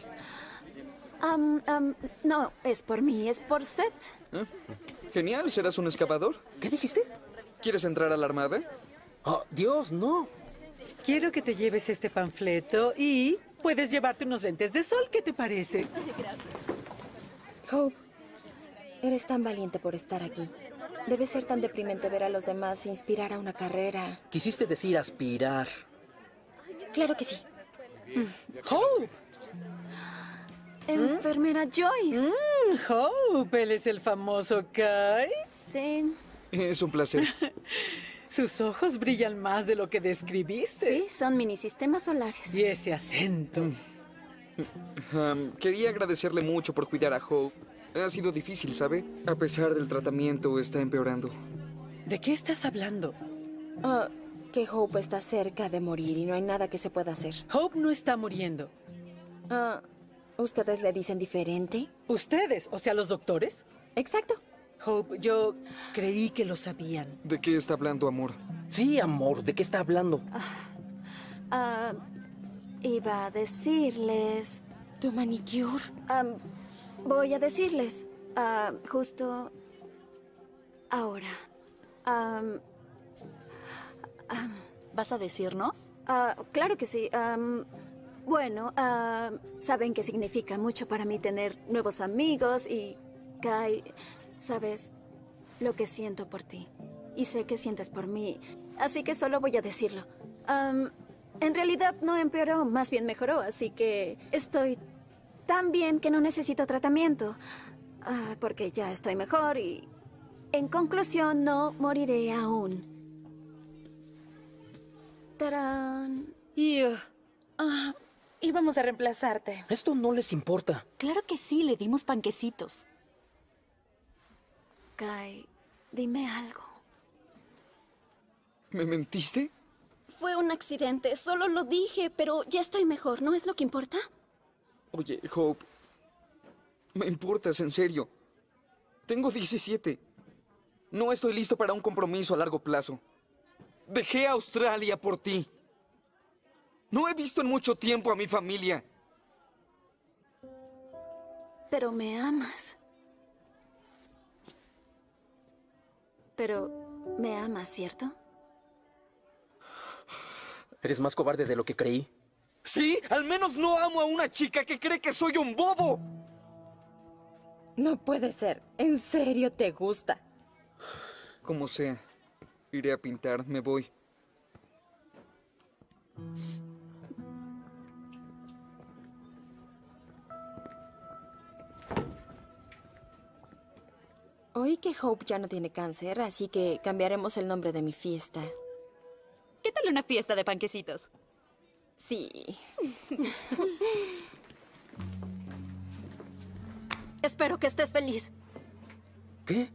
No, es por mí, es por Seth. ¿Eh? Genial, ¿serás un excavador? ¿Qué dijiste? ¿Quieres entrar a la armada? Oh, Dios, no. Quiero que te lleves este panfleto y puedes llevarte unos lentes de sol. ¿Qué te parece? Hope, eres tan valiente por estar aquí. Debe ser tan deprimente ver a los demás inspirar a una carrera. Quisiste decir aspirar. Claro que sí. Hope. Enfermera Joyce. Mm, Hope, él es el famoso Kai. Sí. Es un placer. Sus ojos brillan más de lo que describiste. Sí, son minisistemas solares. Y ese acento. Am, quería agradecerle mucho por cuidar a Hope. Ha sido difícil, ¿sabe? A pesar del tratamiento, está empeorando. ¿De qué estás hablando? Ah, que Hope está cerca de morir y no hay nada que se pueda hacer. Hope no está muriendo. Ah, ¿ustedes le dicen diferente? ¿Ustedes? O sea, los doctores. Exacto. Hope, yo creí que lo sabían. ¿De qué está hablando, amor? Sí, amor, ¿de qué está hablando? Ah, iba a decirles... ¿Tu manicure? Am, voy a decirles. ah, justo... ahora. ¿Vas a decirnos? ah, claro que sí. Bueno, ah, saben que significa mucho para mí tener nuevos amigos y... Kai, sabes lo que siento por ti. Y sé que sientes por mí. Así que solo voy a decirlo. En realidad no empeoró, más bien mejoró, así que estoy tan bien que no necesito tratamiento. Ah, porque ya estoy mejor y... En conclusión, no moriré aún. ¡Tarán! Y... uh, íbamos a reemplazarte. Esto no les importa. Claro que sí, le dimos panquecitos. Kai, dime algo. ¿Me mentiste? Fue un accidente, solo lo dije, pero ya estoy mejor, ¿no es lo que importa? Oye, Hope. Me importas, en serio. Tengo 17. No estoy listo para un compromiso a largo plazo. Dejé a Australia por ti. No he visto en mucho tiempo a mi familia. Pero me amas. Pero me amas, ¿cierto? Eres más cobarde de lo que creí. ¿Sí? Al menos no amo a una chica que cree que soy un bobo. No puede ser. ¿En serio te gusta? Como sea. Iré a pintar, me voy. Oí que Hope ya no tiene cáncer, así que cambiaremos el nombre de mi fiesta. ¿Qué tal una fiesta de panquecitos? Sí. Espero que estés feliz. ¿Qué?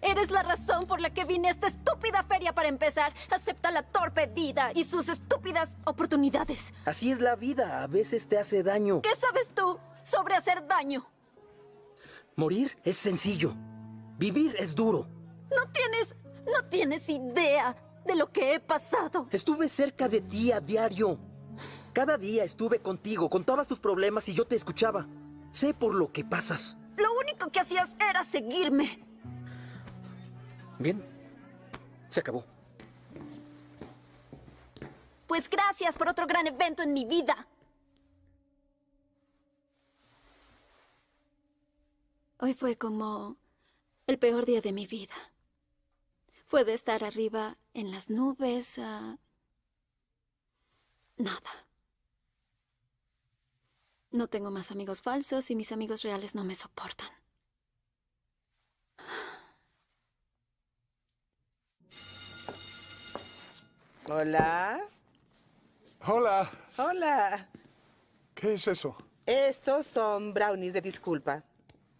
Eres la razón por la que vine a esta estúpida feria para empezar. Acepta la torpe vida y sus estúpidas oportunidades. Así es la vida. A veces te hace daño. ¿Qué sabes tú sobre hacer daño? Morir es sencillo. Vivir es duro. No tienes... no tienes idea de lo que he pasado. Estuve cerca de ti a diario. Cada día estuve contigo, contabas tus problemas y yo te escuchaba. Sé por lo que pasas. Lo único que hacías era seguirme. Bien. Se acabó. Pues gracias por otro gran evento en mi vida. Hoy fue como el peor día de mi vida. Fue de estar arriba en las nubes a... Nada. No tengo más amigos falsos y mis amigos reales no me soportan. Hola. Hola. Hola. ¿Qué es eso? Estos son brownies de disculpa.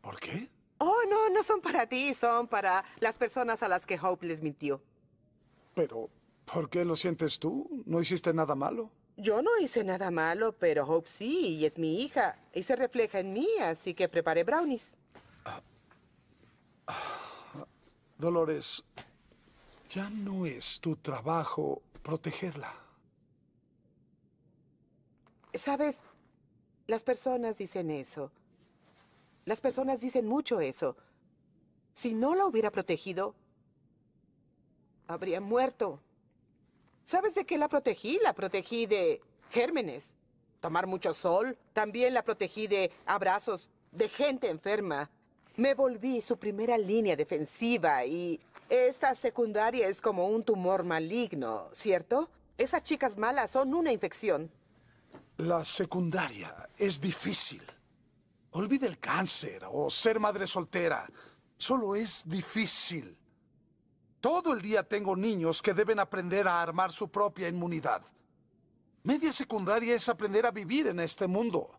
¿Por qué? Oh, no, no son para ti, son para las personas a las que Hope les mintió. Pero, ¿por qué lo sientes tú? ¿No hiciste nada malo? Yo no hice nada malo, pero Hope sí, y es mi hija, y se refleja en mí, así que preparé brownies. Dolores, ya no es tu trabajo protegerla. Sabes, las personas dicen eso. Las personas dicen mucho eso. Si no la hubiera protegido, habría muerto. ¿Sabes de qué la protegí? La protegí de gérmenes, tomar mucho sol. También la protegí de abrazos de gente enferma. Me volví su primera línea defensiva y esta secundaria es como un tumor maligno, ¿cierto? Esas chicas malas son una infección. La secundaria es difícil. Olvide el cáncer o ser madre soltera. Solo es difícil. Todo el día tengo niños que deben aprender a armar su propia inmunidad. Media secundaria es aprender a vivir en este mundo.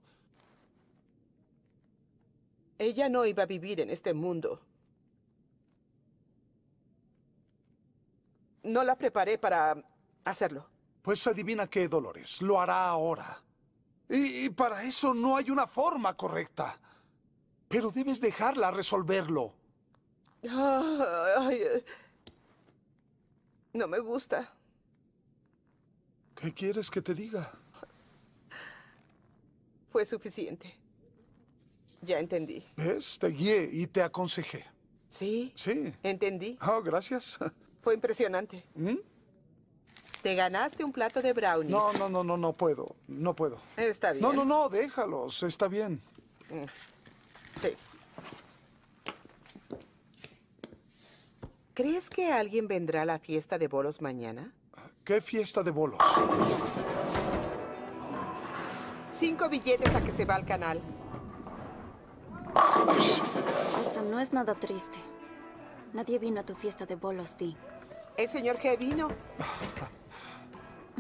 Ella no iba a vivir en este mundo. no la preparé para hacerlo. Pues adivina qué, Dolores. Lo hará ahora. Y, y para eso no hay una forma correcta. Pero debes dejarla resolverlo. Ay, eh, no me gusta. ¿Qué quieres que te diga? Fue suficiente. Ya entendí. ¿Ves? Te guié y te aconsejé. Sí. Sí. Entendí. Oh, gracias. Fue impresionante. ¿Mm? Te ganaste un plato de brownies. No, no, no, no, no puedo. No puedo. Está bien. No, no, no, déjalos. Está bien. Mm. Sí. ¿Crees que alguien vendrá a la fiesta de bolos mañana? ¿Qué fiesta de bolos? Cinco billetes a que se va al canal. Esto no es nada triste. Nadie vino a tu fiesta de bolos, Dee. El señor G vino.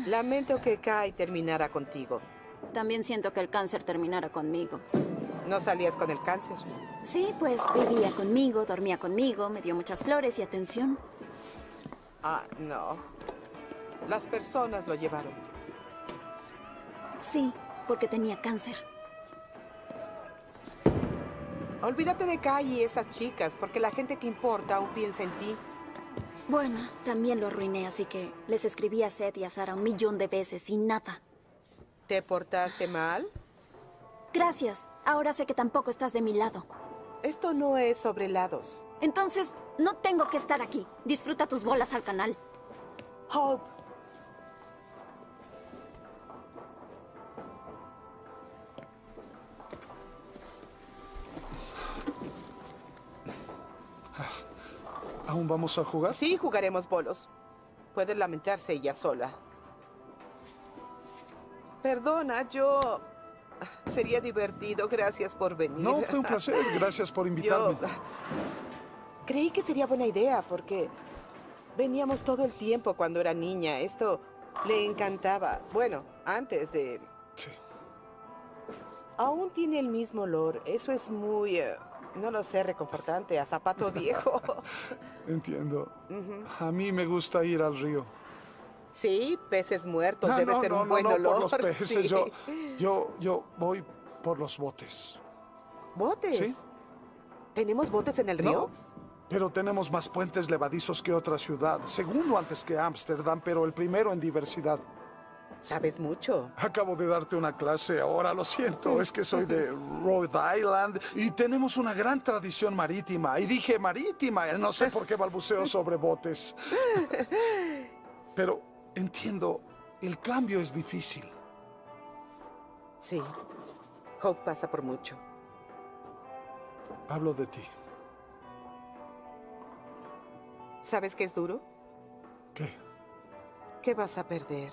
Lamento que Kai terminara contigo. También siento que el cáncer terminara conmigo. ¿No salías con el cáncer? Sí, pues vivía conmigo, dormía conmigo, me dio muchas flores y atención. Ah, no. Las personas lo llevaron. Sí, porque tenía cáncer. Olvídate de Kai y esas chicas, porque la gente que importa aún piensa en ti. Bueno, también lo arruiné, así que les escribí a Seth y a Sara un millón de veces y nada. ¿Te portaste mal? Gracias. Ahora sé que tampoco estás de mi lado. Esto no es sobre lados. Entonces, no tengo que estar aquí. Disfruta tus bolas al canal. Hope. ¿Aún vamos a jugar? Sí, jugaremos bolos. Puede lamentarse ella sola. Perdona, yo... Sería divertido. Gracias por venir. No, fue un placer. Gracias por invitarme. Yo... Creí que sería buena idea porque veníamos todo el tiempo cuando era niña. Esto le encantaba. Bueno, antes de... Sí. Aún tiene el mismo olor. Eso es muy... eh, no lo sé, reconfortante. A zapato viejo. Entiendo. A mí me gusta ir al río. Sí, peces muertos. Ah, Debe no, ser no, un no, buen no, olor. por los peces. sí. Yo, yo, yo voy por los botes. ¿Botes? ¿Sí? ¿Tenemos botes en el río? No, pero tenemos más puentes levadizos que otra ciudad. Segundo antes que Ámsterdam, pero el primero en diversidad. Sabes mucho. Acabo de darte una clase ahora, lo siento. Es que soy de Rhode Island y tenemos una gran tradición marítima. Y dije marítima, no sé por qué balbuceo sobre botes. Pero entiendo, el cambio es difícil. Sí. Hope pasa por mucho. Hablo de ti. ¿Sabes qué es duro? ¿Qué? ¿Qué vas a perder?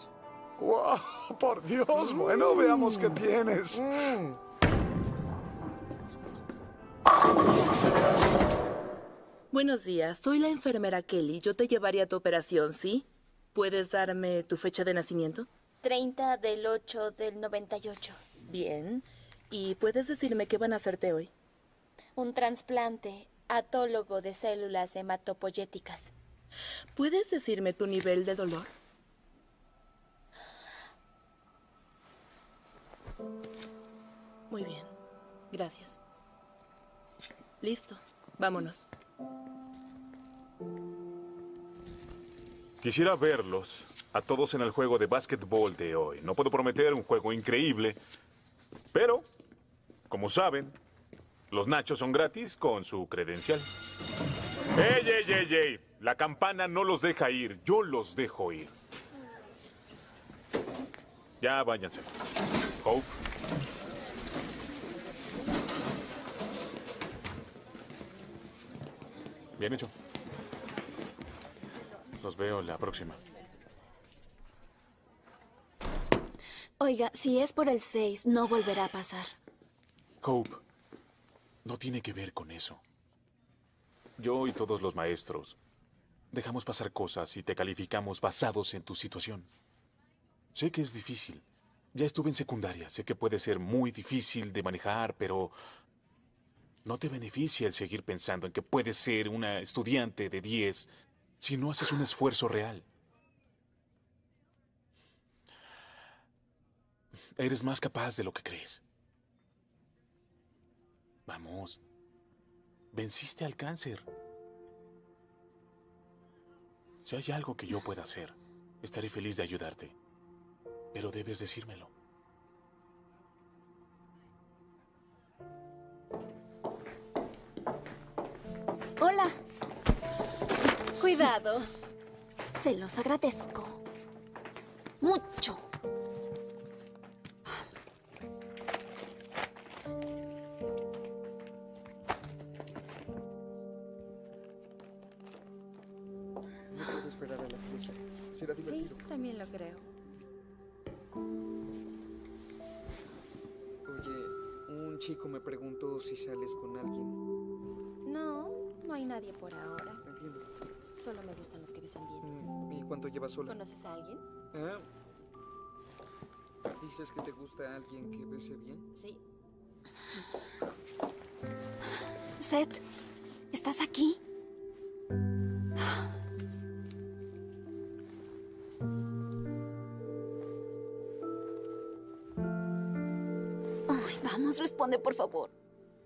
¡Wow! ¡Por Dios! Bueno, veamos qué tienes. Mm. Buenos días, soy la enfermera Kelly. Yo te llevaría a tu operación, ¿sí? ¿Puedes darme tu fecha de nacimiento? 30 del 8 del 98. Bien. ¿Y puedes decirme qué van a hacerte hoy? Un trasplante atólogo de células hematopoyéticas. ¿Puedes decirme tu nivel de dolor? Muy bien. Gracias. Listo. Vámonos. Quisiera verlos a todos en el juego de básquetbol de hoy. No puedo prometer un juego increíble, pero, como saben, los nachos son gratis con su credencial. ¡Ey, ey, ey, ey! La campana no los deja ir, yo los dejo ir. Ya váyanse. Hope. Bien hecho. Los veo la próxima. Oiga, si es por el 6, no volverá a pasar. Hope, no tiene que ver con eso. Yo y todos los maestros dejamos pasar cosas y te calificamos basados en tu situación. Sé que es difícil. Ya estuve en secundaria. Sé que puede ser muy difícil de manejar, pero no te beneficia el seguir pensando en que puedes ser una estudiante de 10 si no haces un esfuerzo real. Eres más capaz de lo que crees. Vamos. Venciste al cáncer. Si hay algo que yo pueda hacer, estaré feliz de ayudarte. Pero debes decírmelo. Hola. Cuidado. Se los agradezco. Mucho. No puedo esperar a la fiesta. Será Sí, divertido. también lo creo. Un chico me preguntó si sales con alguien. No, no hay nadie por ahora. Entiendo. Solo me gustan los que besan bien. Mm, ¿Y cuánto llevas sola? ¿Conoces a alguien? Ah. ¿Dices que te gusta alguien que bese bien? Sí. Seth, ¿estás aquí? Vamos, responde, por favor.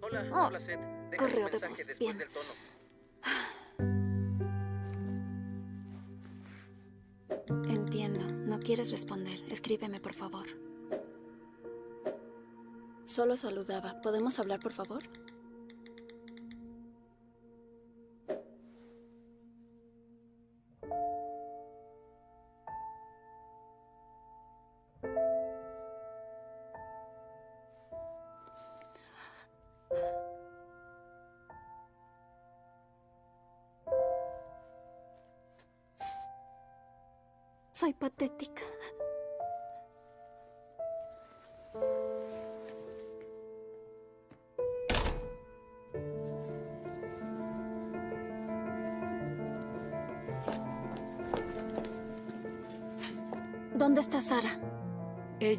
Hola, Oh, habla Seth. Deja correo tu de mensaje voz, después bien. del tono. Entiendo. No quieres responder. Escríbeme, por favor. Solo saludaba. ¿Podemos hablar, por favor?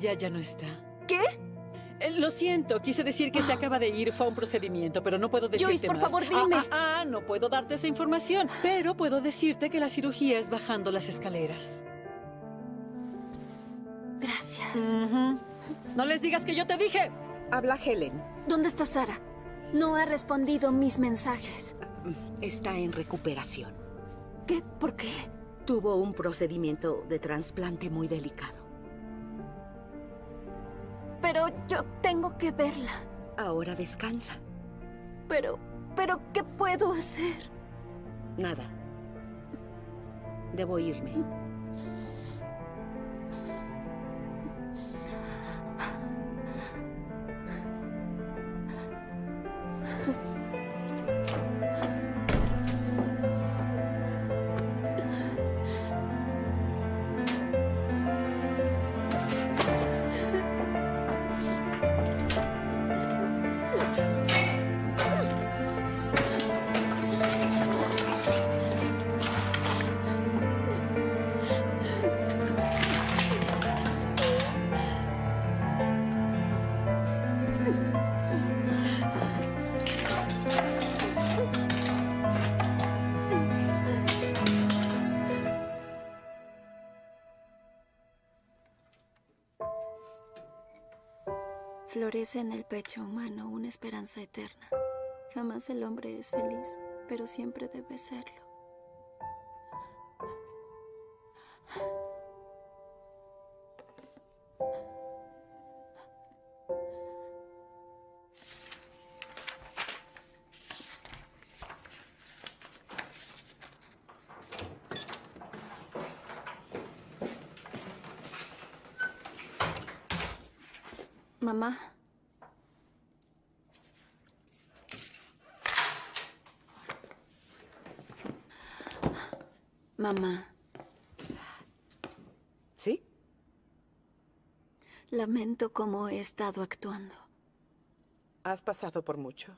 Ella ya no está. ¿Qué? Eh, Lo siento, quise decir que se acaba de ir, fue a un procedimiento, pero no puedo decirte Joyce, por más. favor, Ah, dime. Ah, ah, no puedo darte esa información, pero puedo decirte que la cirugía es bajando las escaleras. Gracias. No les digas que yo te dije. Habla Helen. ¿Dónde está Sara? No ha respondido mis mensajes. Está en recuperación. ¿Qué? ¿Por qué? Tuvo un procedimiento de trasplante muy delicado. Pero yo tengo que verla. Ahora descansa. Pero, pero, ¿qué puedo hacer? Nada. Debo irme. En el pecho humano una esperanza eterna. Jamás el hombre es feliz, pero siempre debe serlo. Mamá, ¿Sí? lamento cómo he estado actuando. Has pasado por mucho.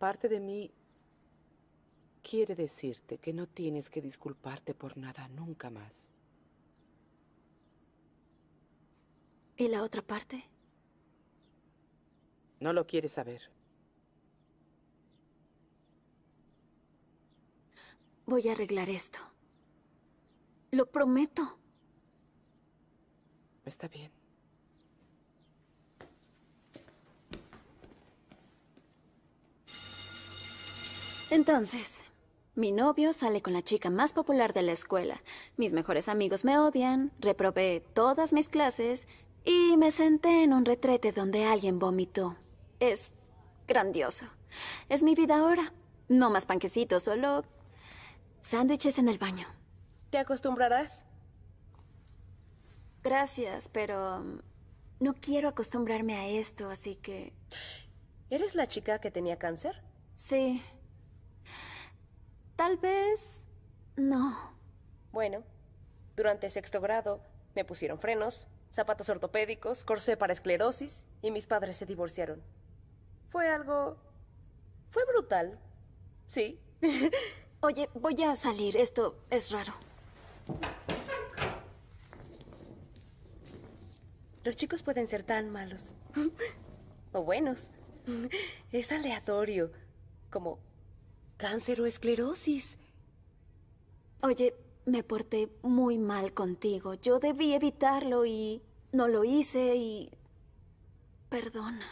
Parte de mí quiere decirte que no tienes que disculparte por nada nunca más. ¿Y la otra parte? No lo quieres saber. Voy a arreglar esto. Lo prometo. Está bien. Entonces, mi novio sale con la chica más popular de la escuela. Mis mejores amigos me odian, reprobé todas mis clases y me senté en un retrete donde alguien vomitó. Es grandioso. Es mi vida ahora. No más panquecitos, solo sándwiches en el baño. ¿Te acostumbrarás? Gracias, pero um, no quiero acostumbrarme a esto, así que... ¿Eres la chica que tenía cáncer? Sí. Tal vez... No. Bueno, durante sexto grado me pusieron frenos, zapatos ortopédicos, corsé para esclerosis y mis padres se divorciaron. Fue algo... Fue brutal. Sí. Oye, voy a salir. Esto es raro. Los chicos pueden ser tan malos. o buenos. Es aleatorio. Como cáncer o esclerosis. Oye, me porté muy mal contigo. Yo debí evitarlo y no lo hice y... Perdona.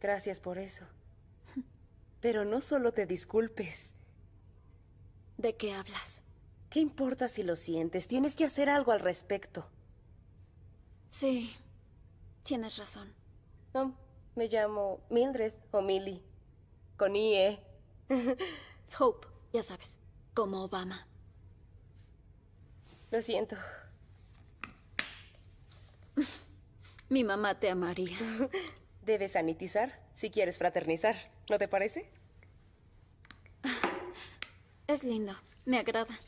Gracias por eso. Pero no solo te disculpes. ¿De qué hablas? ¿Qué importa si lo sientes? Tienes que hacer algo al respecto. Sí, tienes razón. Me llamo Mildred o Millie. Con IE. Hope, ya sabes, como Obama. Lo siento. Mi mamá te amaría. Debes sanitizar si quieres fraternizar, ¿no te parece? Es lindo, me agrada.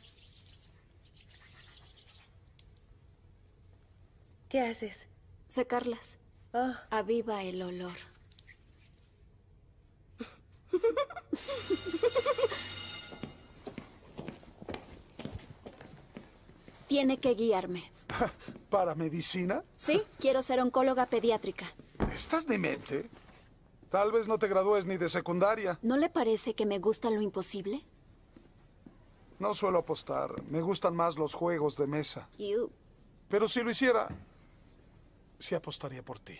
¿Qué haces? Secarlas. Ah. Aviva el olor. Tiene que guiarme. ¿Para medicina? Sí, quiero ser oncóloga pediátrica. ¿Estás demente? Tal vez no te gradúes ni de secundaria. ¿No le parece que me gusta lo imposible? No suelo apostar. Me gustan más los juegos de mesa. You. Pero si lo hiciera, sí apostaría por ti.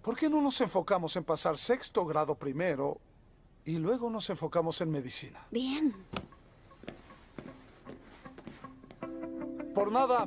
¿Por qué no nos enfocamos en pasar sexto grado primero y luego nos enfocamos en medicina? Bien. Por nada.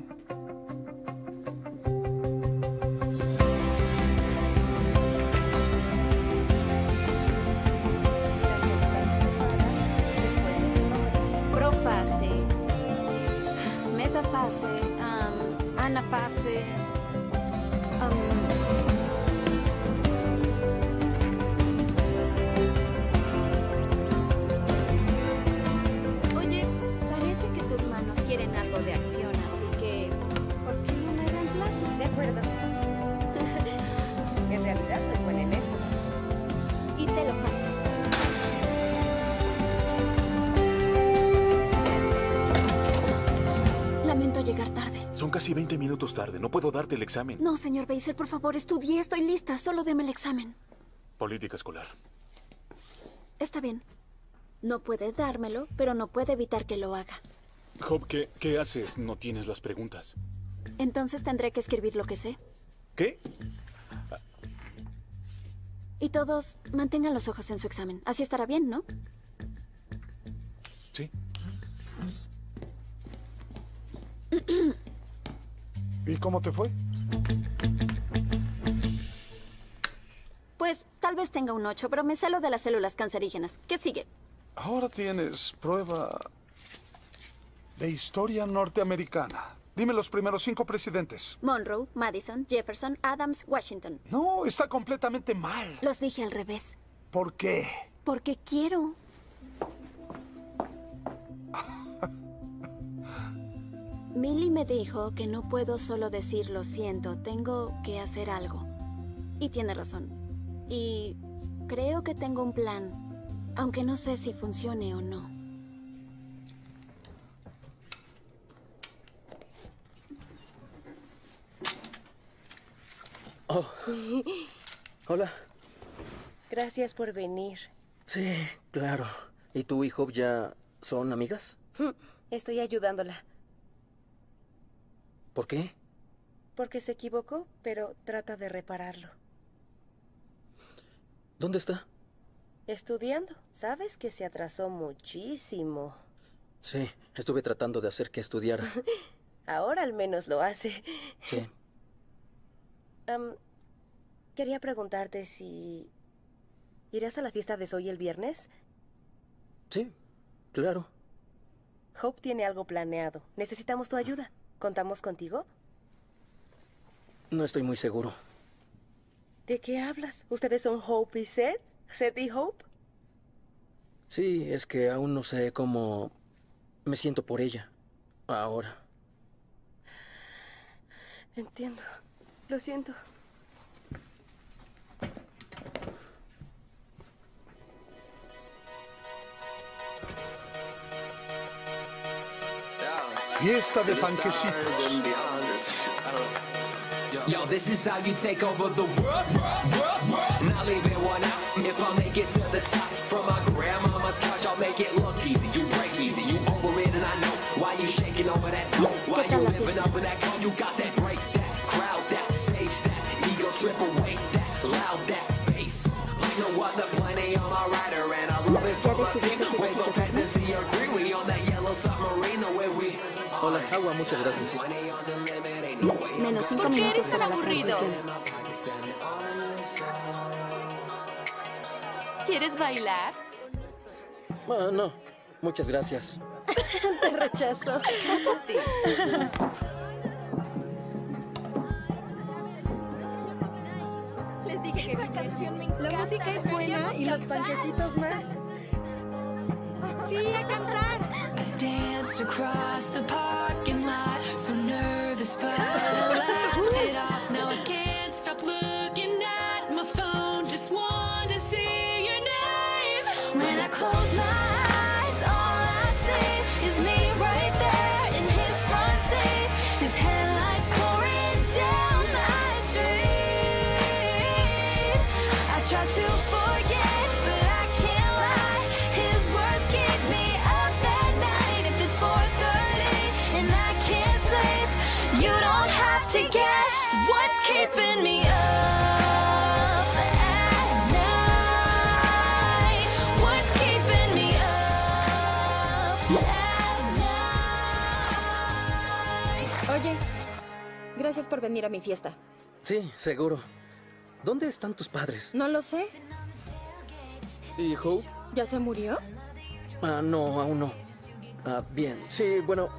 Casi 20 minutos tarde. No puedo darte el examen. No, señor Beiser, por favor, estudié, estoy lista. Solo deme el examen. Política escolar. Está bien. No puede dármelo, pero no puede evitar que lo haga. Job, ¿qué, ¿qué haces? No tienes las preguntas. Entonces tendré que escribir lo que sé. ¿Qué? Y todos mantengan los ojos en su examen. Así estará bien, ¿no? Sí. ¿Y cómo te fue? Pues tal vez tenga un 8, pero me sé lo de las células cancerígenas. ¿Qué sigue? Ahora tienes prueba de historia norteamericana. Dime los primeros cinco presidentes. Monroe, Madison, Jefferson, Adams, Washington. No, está completamente mal. Los dije al revés. ¿Por qué? Porque quiero. Millie me dijo que no puedo solo decir lo siento, tengo que hacer algo. Y tiene razón. Y creo que tengo un plan, aunque no sé si funcione o no. Oh, hola. Gracias por venir. Sí, claro. ¿Y tú y Hope ya son amigas? Estoy ayudándola. ¿Por qué? Porque se equivocó, pero trata de repararlo. ¿Dónde está? Estudiando. Sabes que se atrasó muchísimo. Sí, estuve tratando de hacer que estudiara. Ahora al menos lo hace. Sí. Quería preguntarte si... ¿Irás a la fiesta de Zoe el viernes? Sí, claro. Hope tiene algo planeado. Necesitamos tu ayuda. ¿Contamos contigo? No estoy muy seguro. ¿De qué hablas? ¿Ustedes son Hope y Seth? ¿Seth y Hope? Sí, es que aún no sé cómo me siento por ella. Ahora. Entiendo. Lo siento. Fiesta de panquecitos. Yo, this is how you take over the world, world, world, world. And I'll leave it one out if I make it to the top. From my grandmama's couch, I'll make it look easy. You break easy, you over it, and I know why you shaking over that. Why you living up in that car? You got that break, that crowd, that stage, that ego trip away, that loud, that bass. Like no other plenty on my rider, and I love it for my team. Agua, muchas gracias. Menos cinco minutos para la transmisión. ¿Quieres bailar? Ah, no, muchas gracias. Te rechazo. Cállate. Les dije que Esa canción me encanta. La música es buena y los panquecitos más. Sí, a cantar. I danced across the parking lot, so nervous, but I laughed it off. Now I can't stop looking at my phone, just wanna see your name. When I close my eyes, all I see is me right there in his front seat. His headlights pouring down my street. I try to forget, gracias por venir a mi fiesta. Sí, seguro. ¿Dónde están tus padres? No lo sé. ¿Y Hope? ¿Ya se murió? Ah, no, aún no. Ah, bien. Sí, bueno.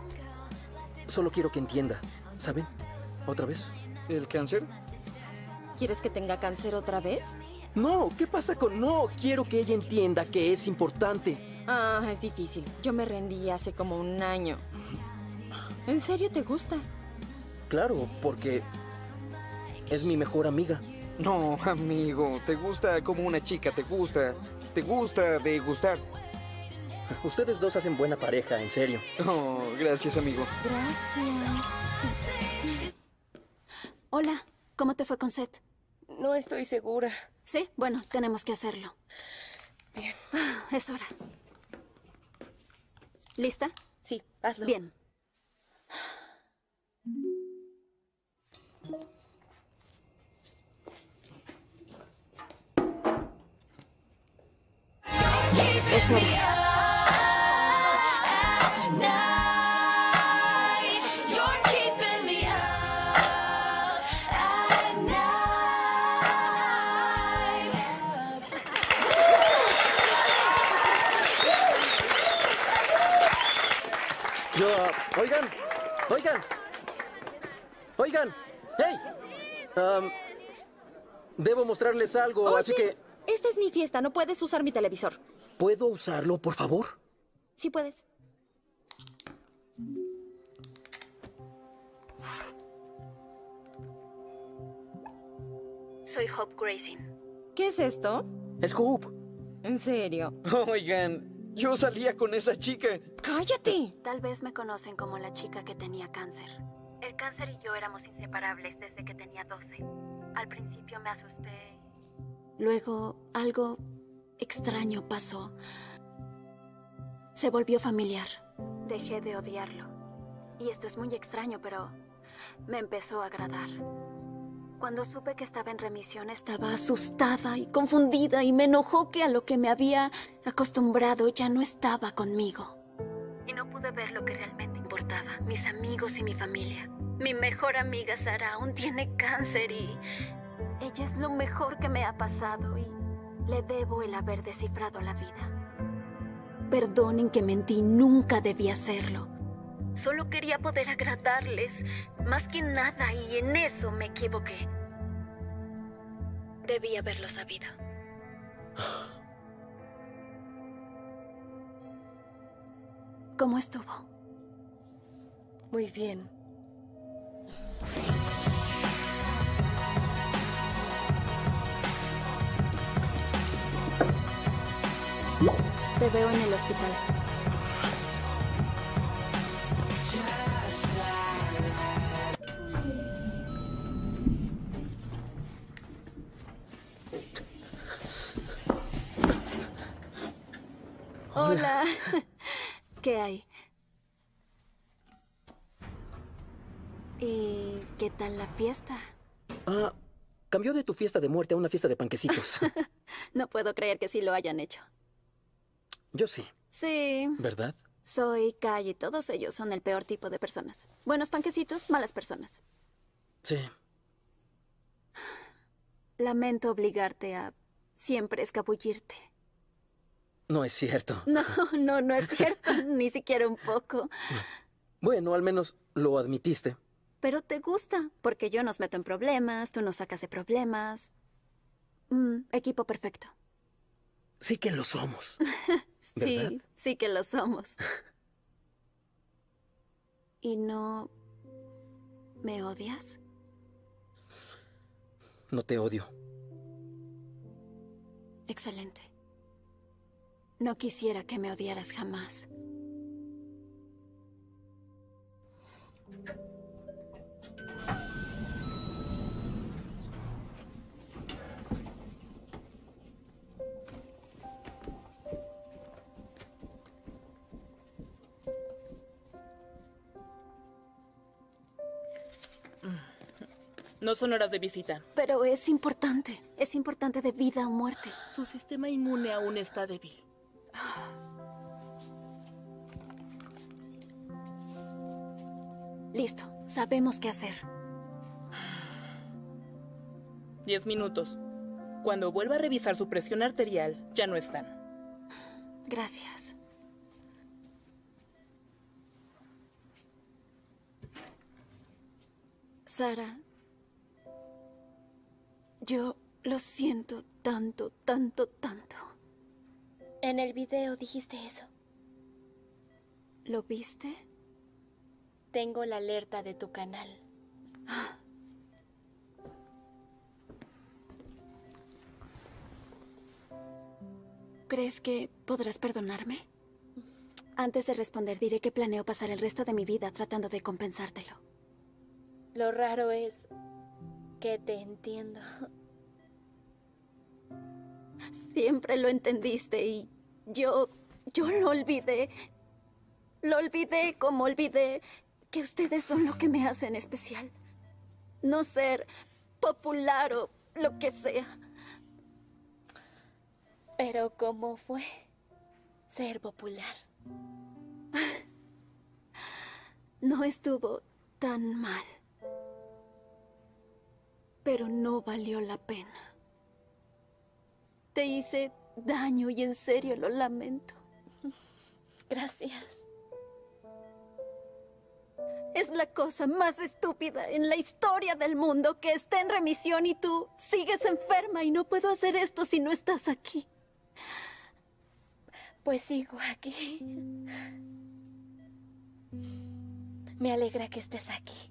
Solo quiero que entienda. ¿Saben? ¿Otra vez? ¿El cáncer? ¿Quieres que tenga cáncer otra vez? No, ¿qué pasa con no? Quiero que ella entienda que es importante. Ah, es difícil. Yo me rendí hace como un año. ¿En serio te gusta? Claro, porque es mi mejor amiga. No, amigo, te gusta como una chica, te gusta. Te gusta de gustar. Ustedes dos hacen buena pareja, en serio. Oh, gracias, amigo. Gracias. Hola, ¿cómo te fue con Seth? No estoy segura. Sí, bueno, tenemos que hacerlo. Bien. Es hora. ¿Lista? Sí, hazlo. Bien. Es hora. You're keeping me up at night. Yo, oigan, oigan, oigan, hey. Am, debo mostrarles algo, así que Esta es mi fiesta, no puedes usar mi televisor. ¿Puedo usarlo, por favor? Sí puedes. Soy Hope Grayson. ¿Qué es esto? Es Hope. ¿En serio? Oigan, yo salía con esa chica. ¡Cállate! Tal vez me conocen como la chica que tenía cáncer. El cáncer y yo éramos inseparables desde que tenía 12. Al principio me asusté. Luego algo extraño pasó. Se volvió familiar. Dejé de odiarlo. Y esto es muy extraño, pero me empezó a agradar. Cuando supe que estaba en remisión estaba asustada y confundida y me enojó que a lo que me había acostumbrado ya no estaba conmigo. Y no pude ver lo que realmente importaba, mis amigos y mi familia. Mi mejor amiga Sara aún tiene cáncer y ella es lo mejor que me ha pasado y le debo el haber descifrado la vida. Perdonen que mentí, nunca debí hacerlo. Solo quería poder agradarles, más que nada, y en eso me equivoqué. Debí haberlo sabido. ¿Cómo estuvo? Muy bien. Te veo en el hospital. Hola. ¿Qué hay? ¿Y qué tal la fiesta? Ah, cambió de tu fiesta de muerte a una fiesta de panquecitos. No puedo creer que sí lo hayan hecho. Yo sí, Sí. ¿verdad? Soy Kai y todos ellos son el peor tipo de personas. Buenos panquecitos, malas personas. Sí. Lamento obligarte a siempre escabullirte. No es cierto. No, no, no es cierto, ni siquiera un poco. Bueno, al menos lo admitiste. Pero te gusta, porque yo nos meto en problemas, tú nos sacas de problemas. Mm, equipo perfecto. Sí que lo somos. ¿Verdad? Sí, sí que lo somos. ¿Y no me odias? No te odio. Excelente. No quisiera que me odiaras jamás. No son horas de visita. Pero es importante. Es importante de vida o muerte. Su sistema inmune aún está débil. Listo. Sabemos qué hacer. Diez minutos. Cuando vuelva a revisar su presión arterial, ya no están. Gracias. Sara, yo lo siento tanto, tanto, tanto. En el video dijiste eso. ¿Lo viste? Tengo la alerta de tu canal. ¿Crees que podrás perdonarme? Antes de responder, diré que planeo pasar el resto de mi vida tratando de compensártelo. Lo raro es que te entiendo. Siempre lo entendiste y yo, yo lo olvidé. Lo olvidé como olvidé que ustedes son lo que me hacen especial. No ser popular o lo que sea. Pero ¿cómo fue ser popular? No estuvo tan mal. Pero no valió la pena. Te hice daño y en serio lo lamento. Gracias. Es la cosa más estúpida en la historia del mundo que esté en remisión y tú sigues enferma y no puedo hacer esto si no estás aquí. Pues sigo aquí. Me alegra que estés aquí.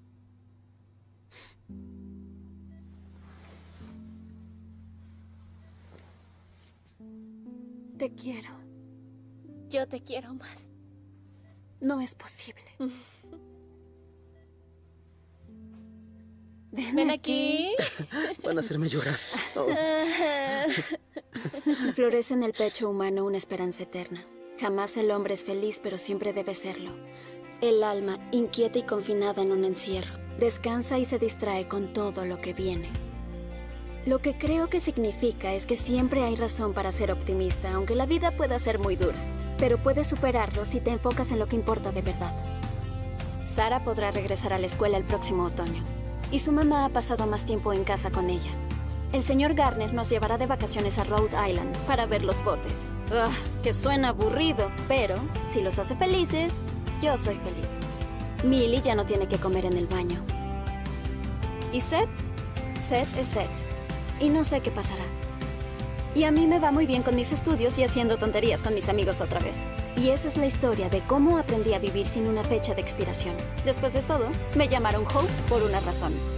Te quiero. Yo te quiero más. No es posible. Ven, Ven aquí. Van a hacerme llorar. Oh. Florece en el pecho humano una esperanza eterna. Jamás el hombre es feliz, pero siempre debe serlo. El alma, inquieta y confinada en un encierro, descansa y se distrae con todo lo que viene. Lo que creo que significa es que siempre hay razón para ser optimista, aunque la vida pueda ser muy dura. Pero puedes superarlo si te enfocas en lo que importa de verdad. Sara podrá regresar a la escuela el próximo otoño, y su mamá ha pasado más tiempo en casa con ella. El señor Garner nos llevará de vacaciones a Rhode Island para ver los botes. Ugh, que suena aburrido, pero si los hace felices, yo soy feliz. Millie ya no tiene que comer en el baño. ¿Y Seth? Seth es Seth. Y no sé qué pasará. Y a mí me va muy bien con mis estudios y haciendo tonterías con mis amigos otra vez. Y esa es la historia de cómo aprendí a vivir sin una fecha de expiración. Después de todo, me llamaron Hope por una razón.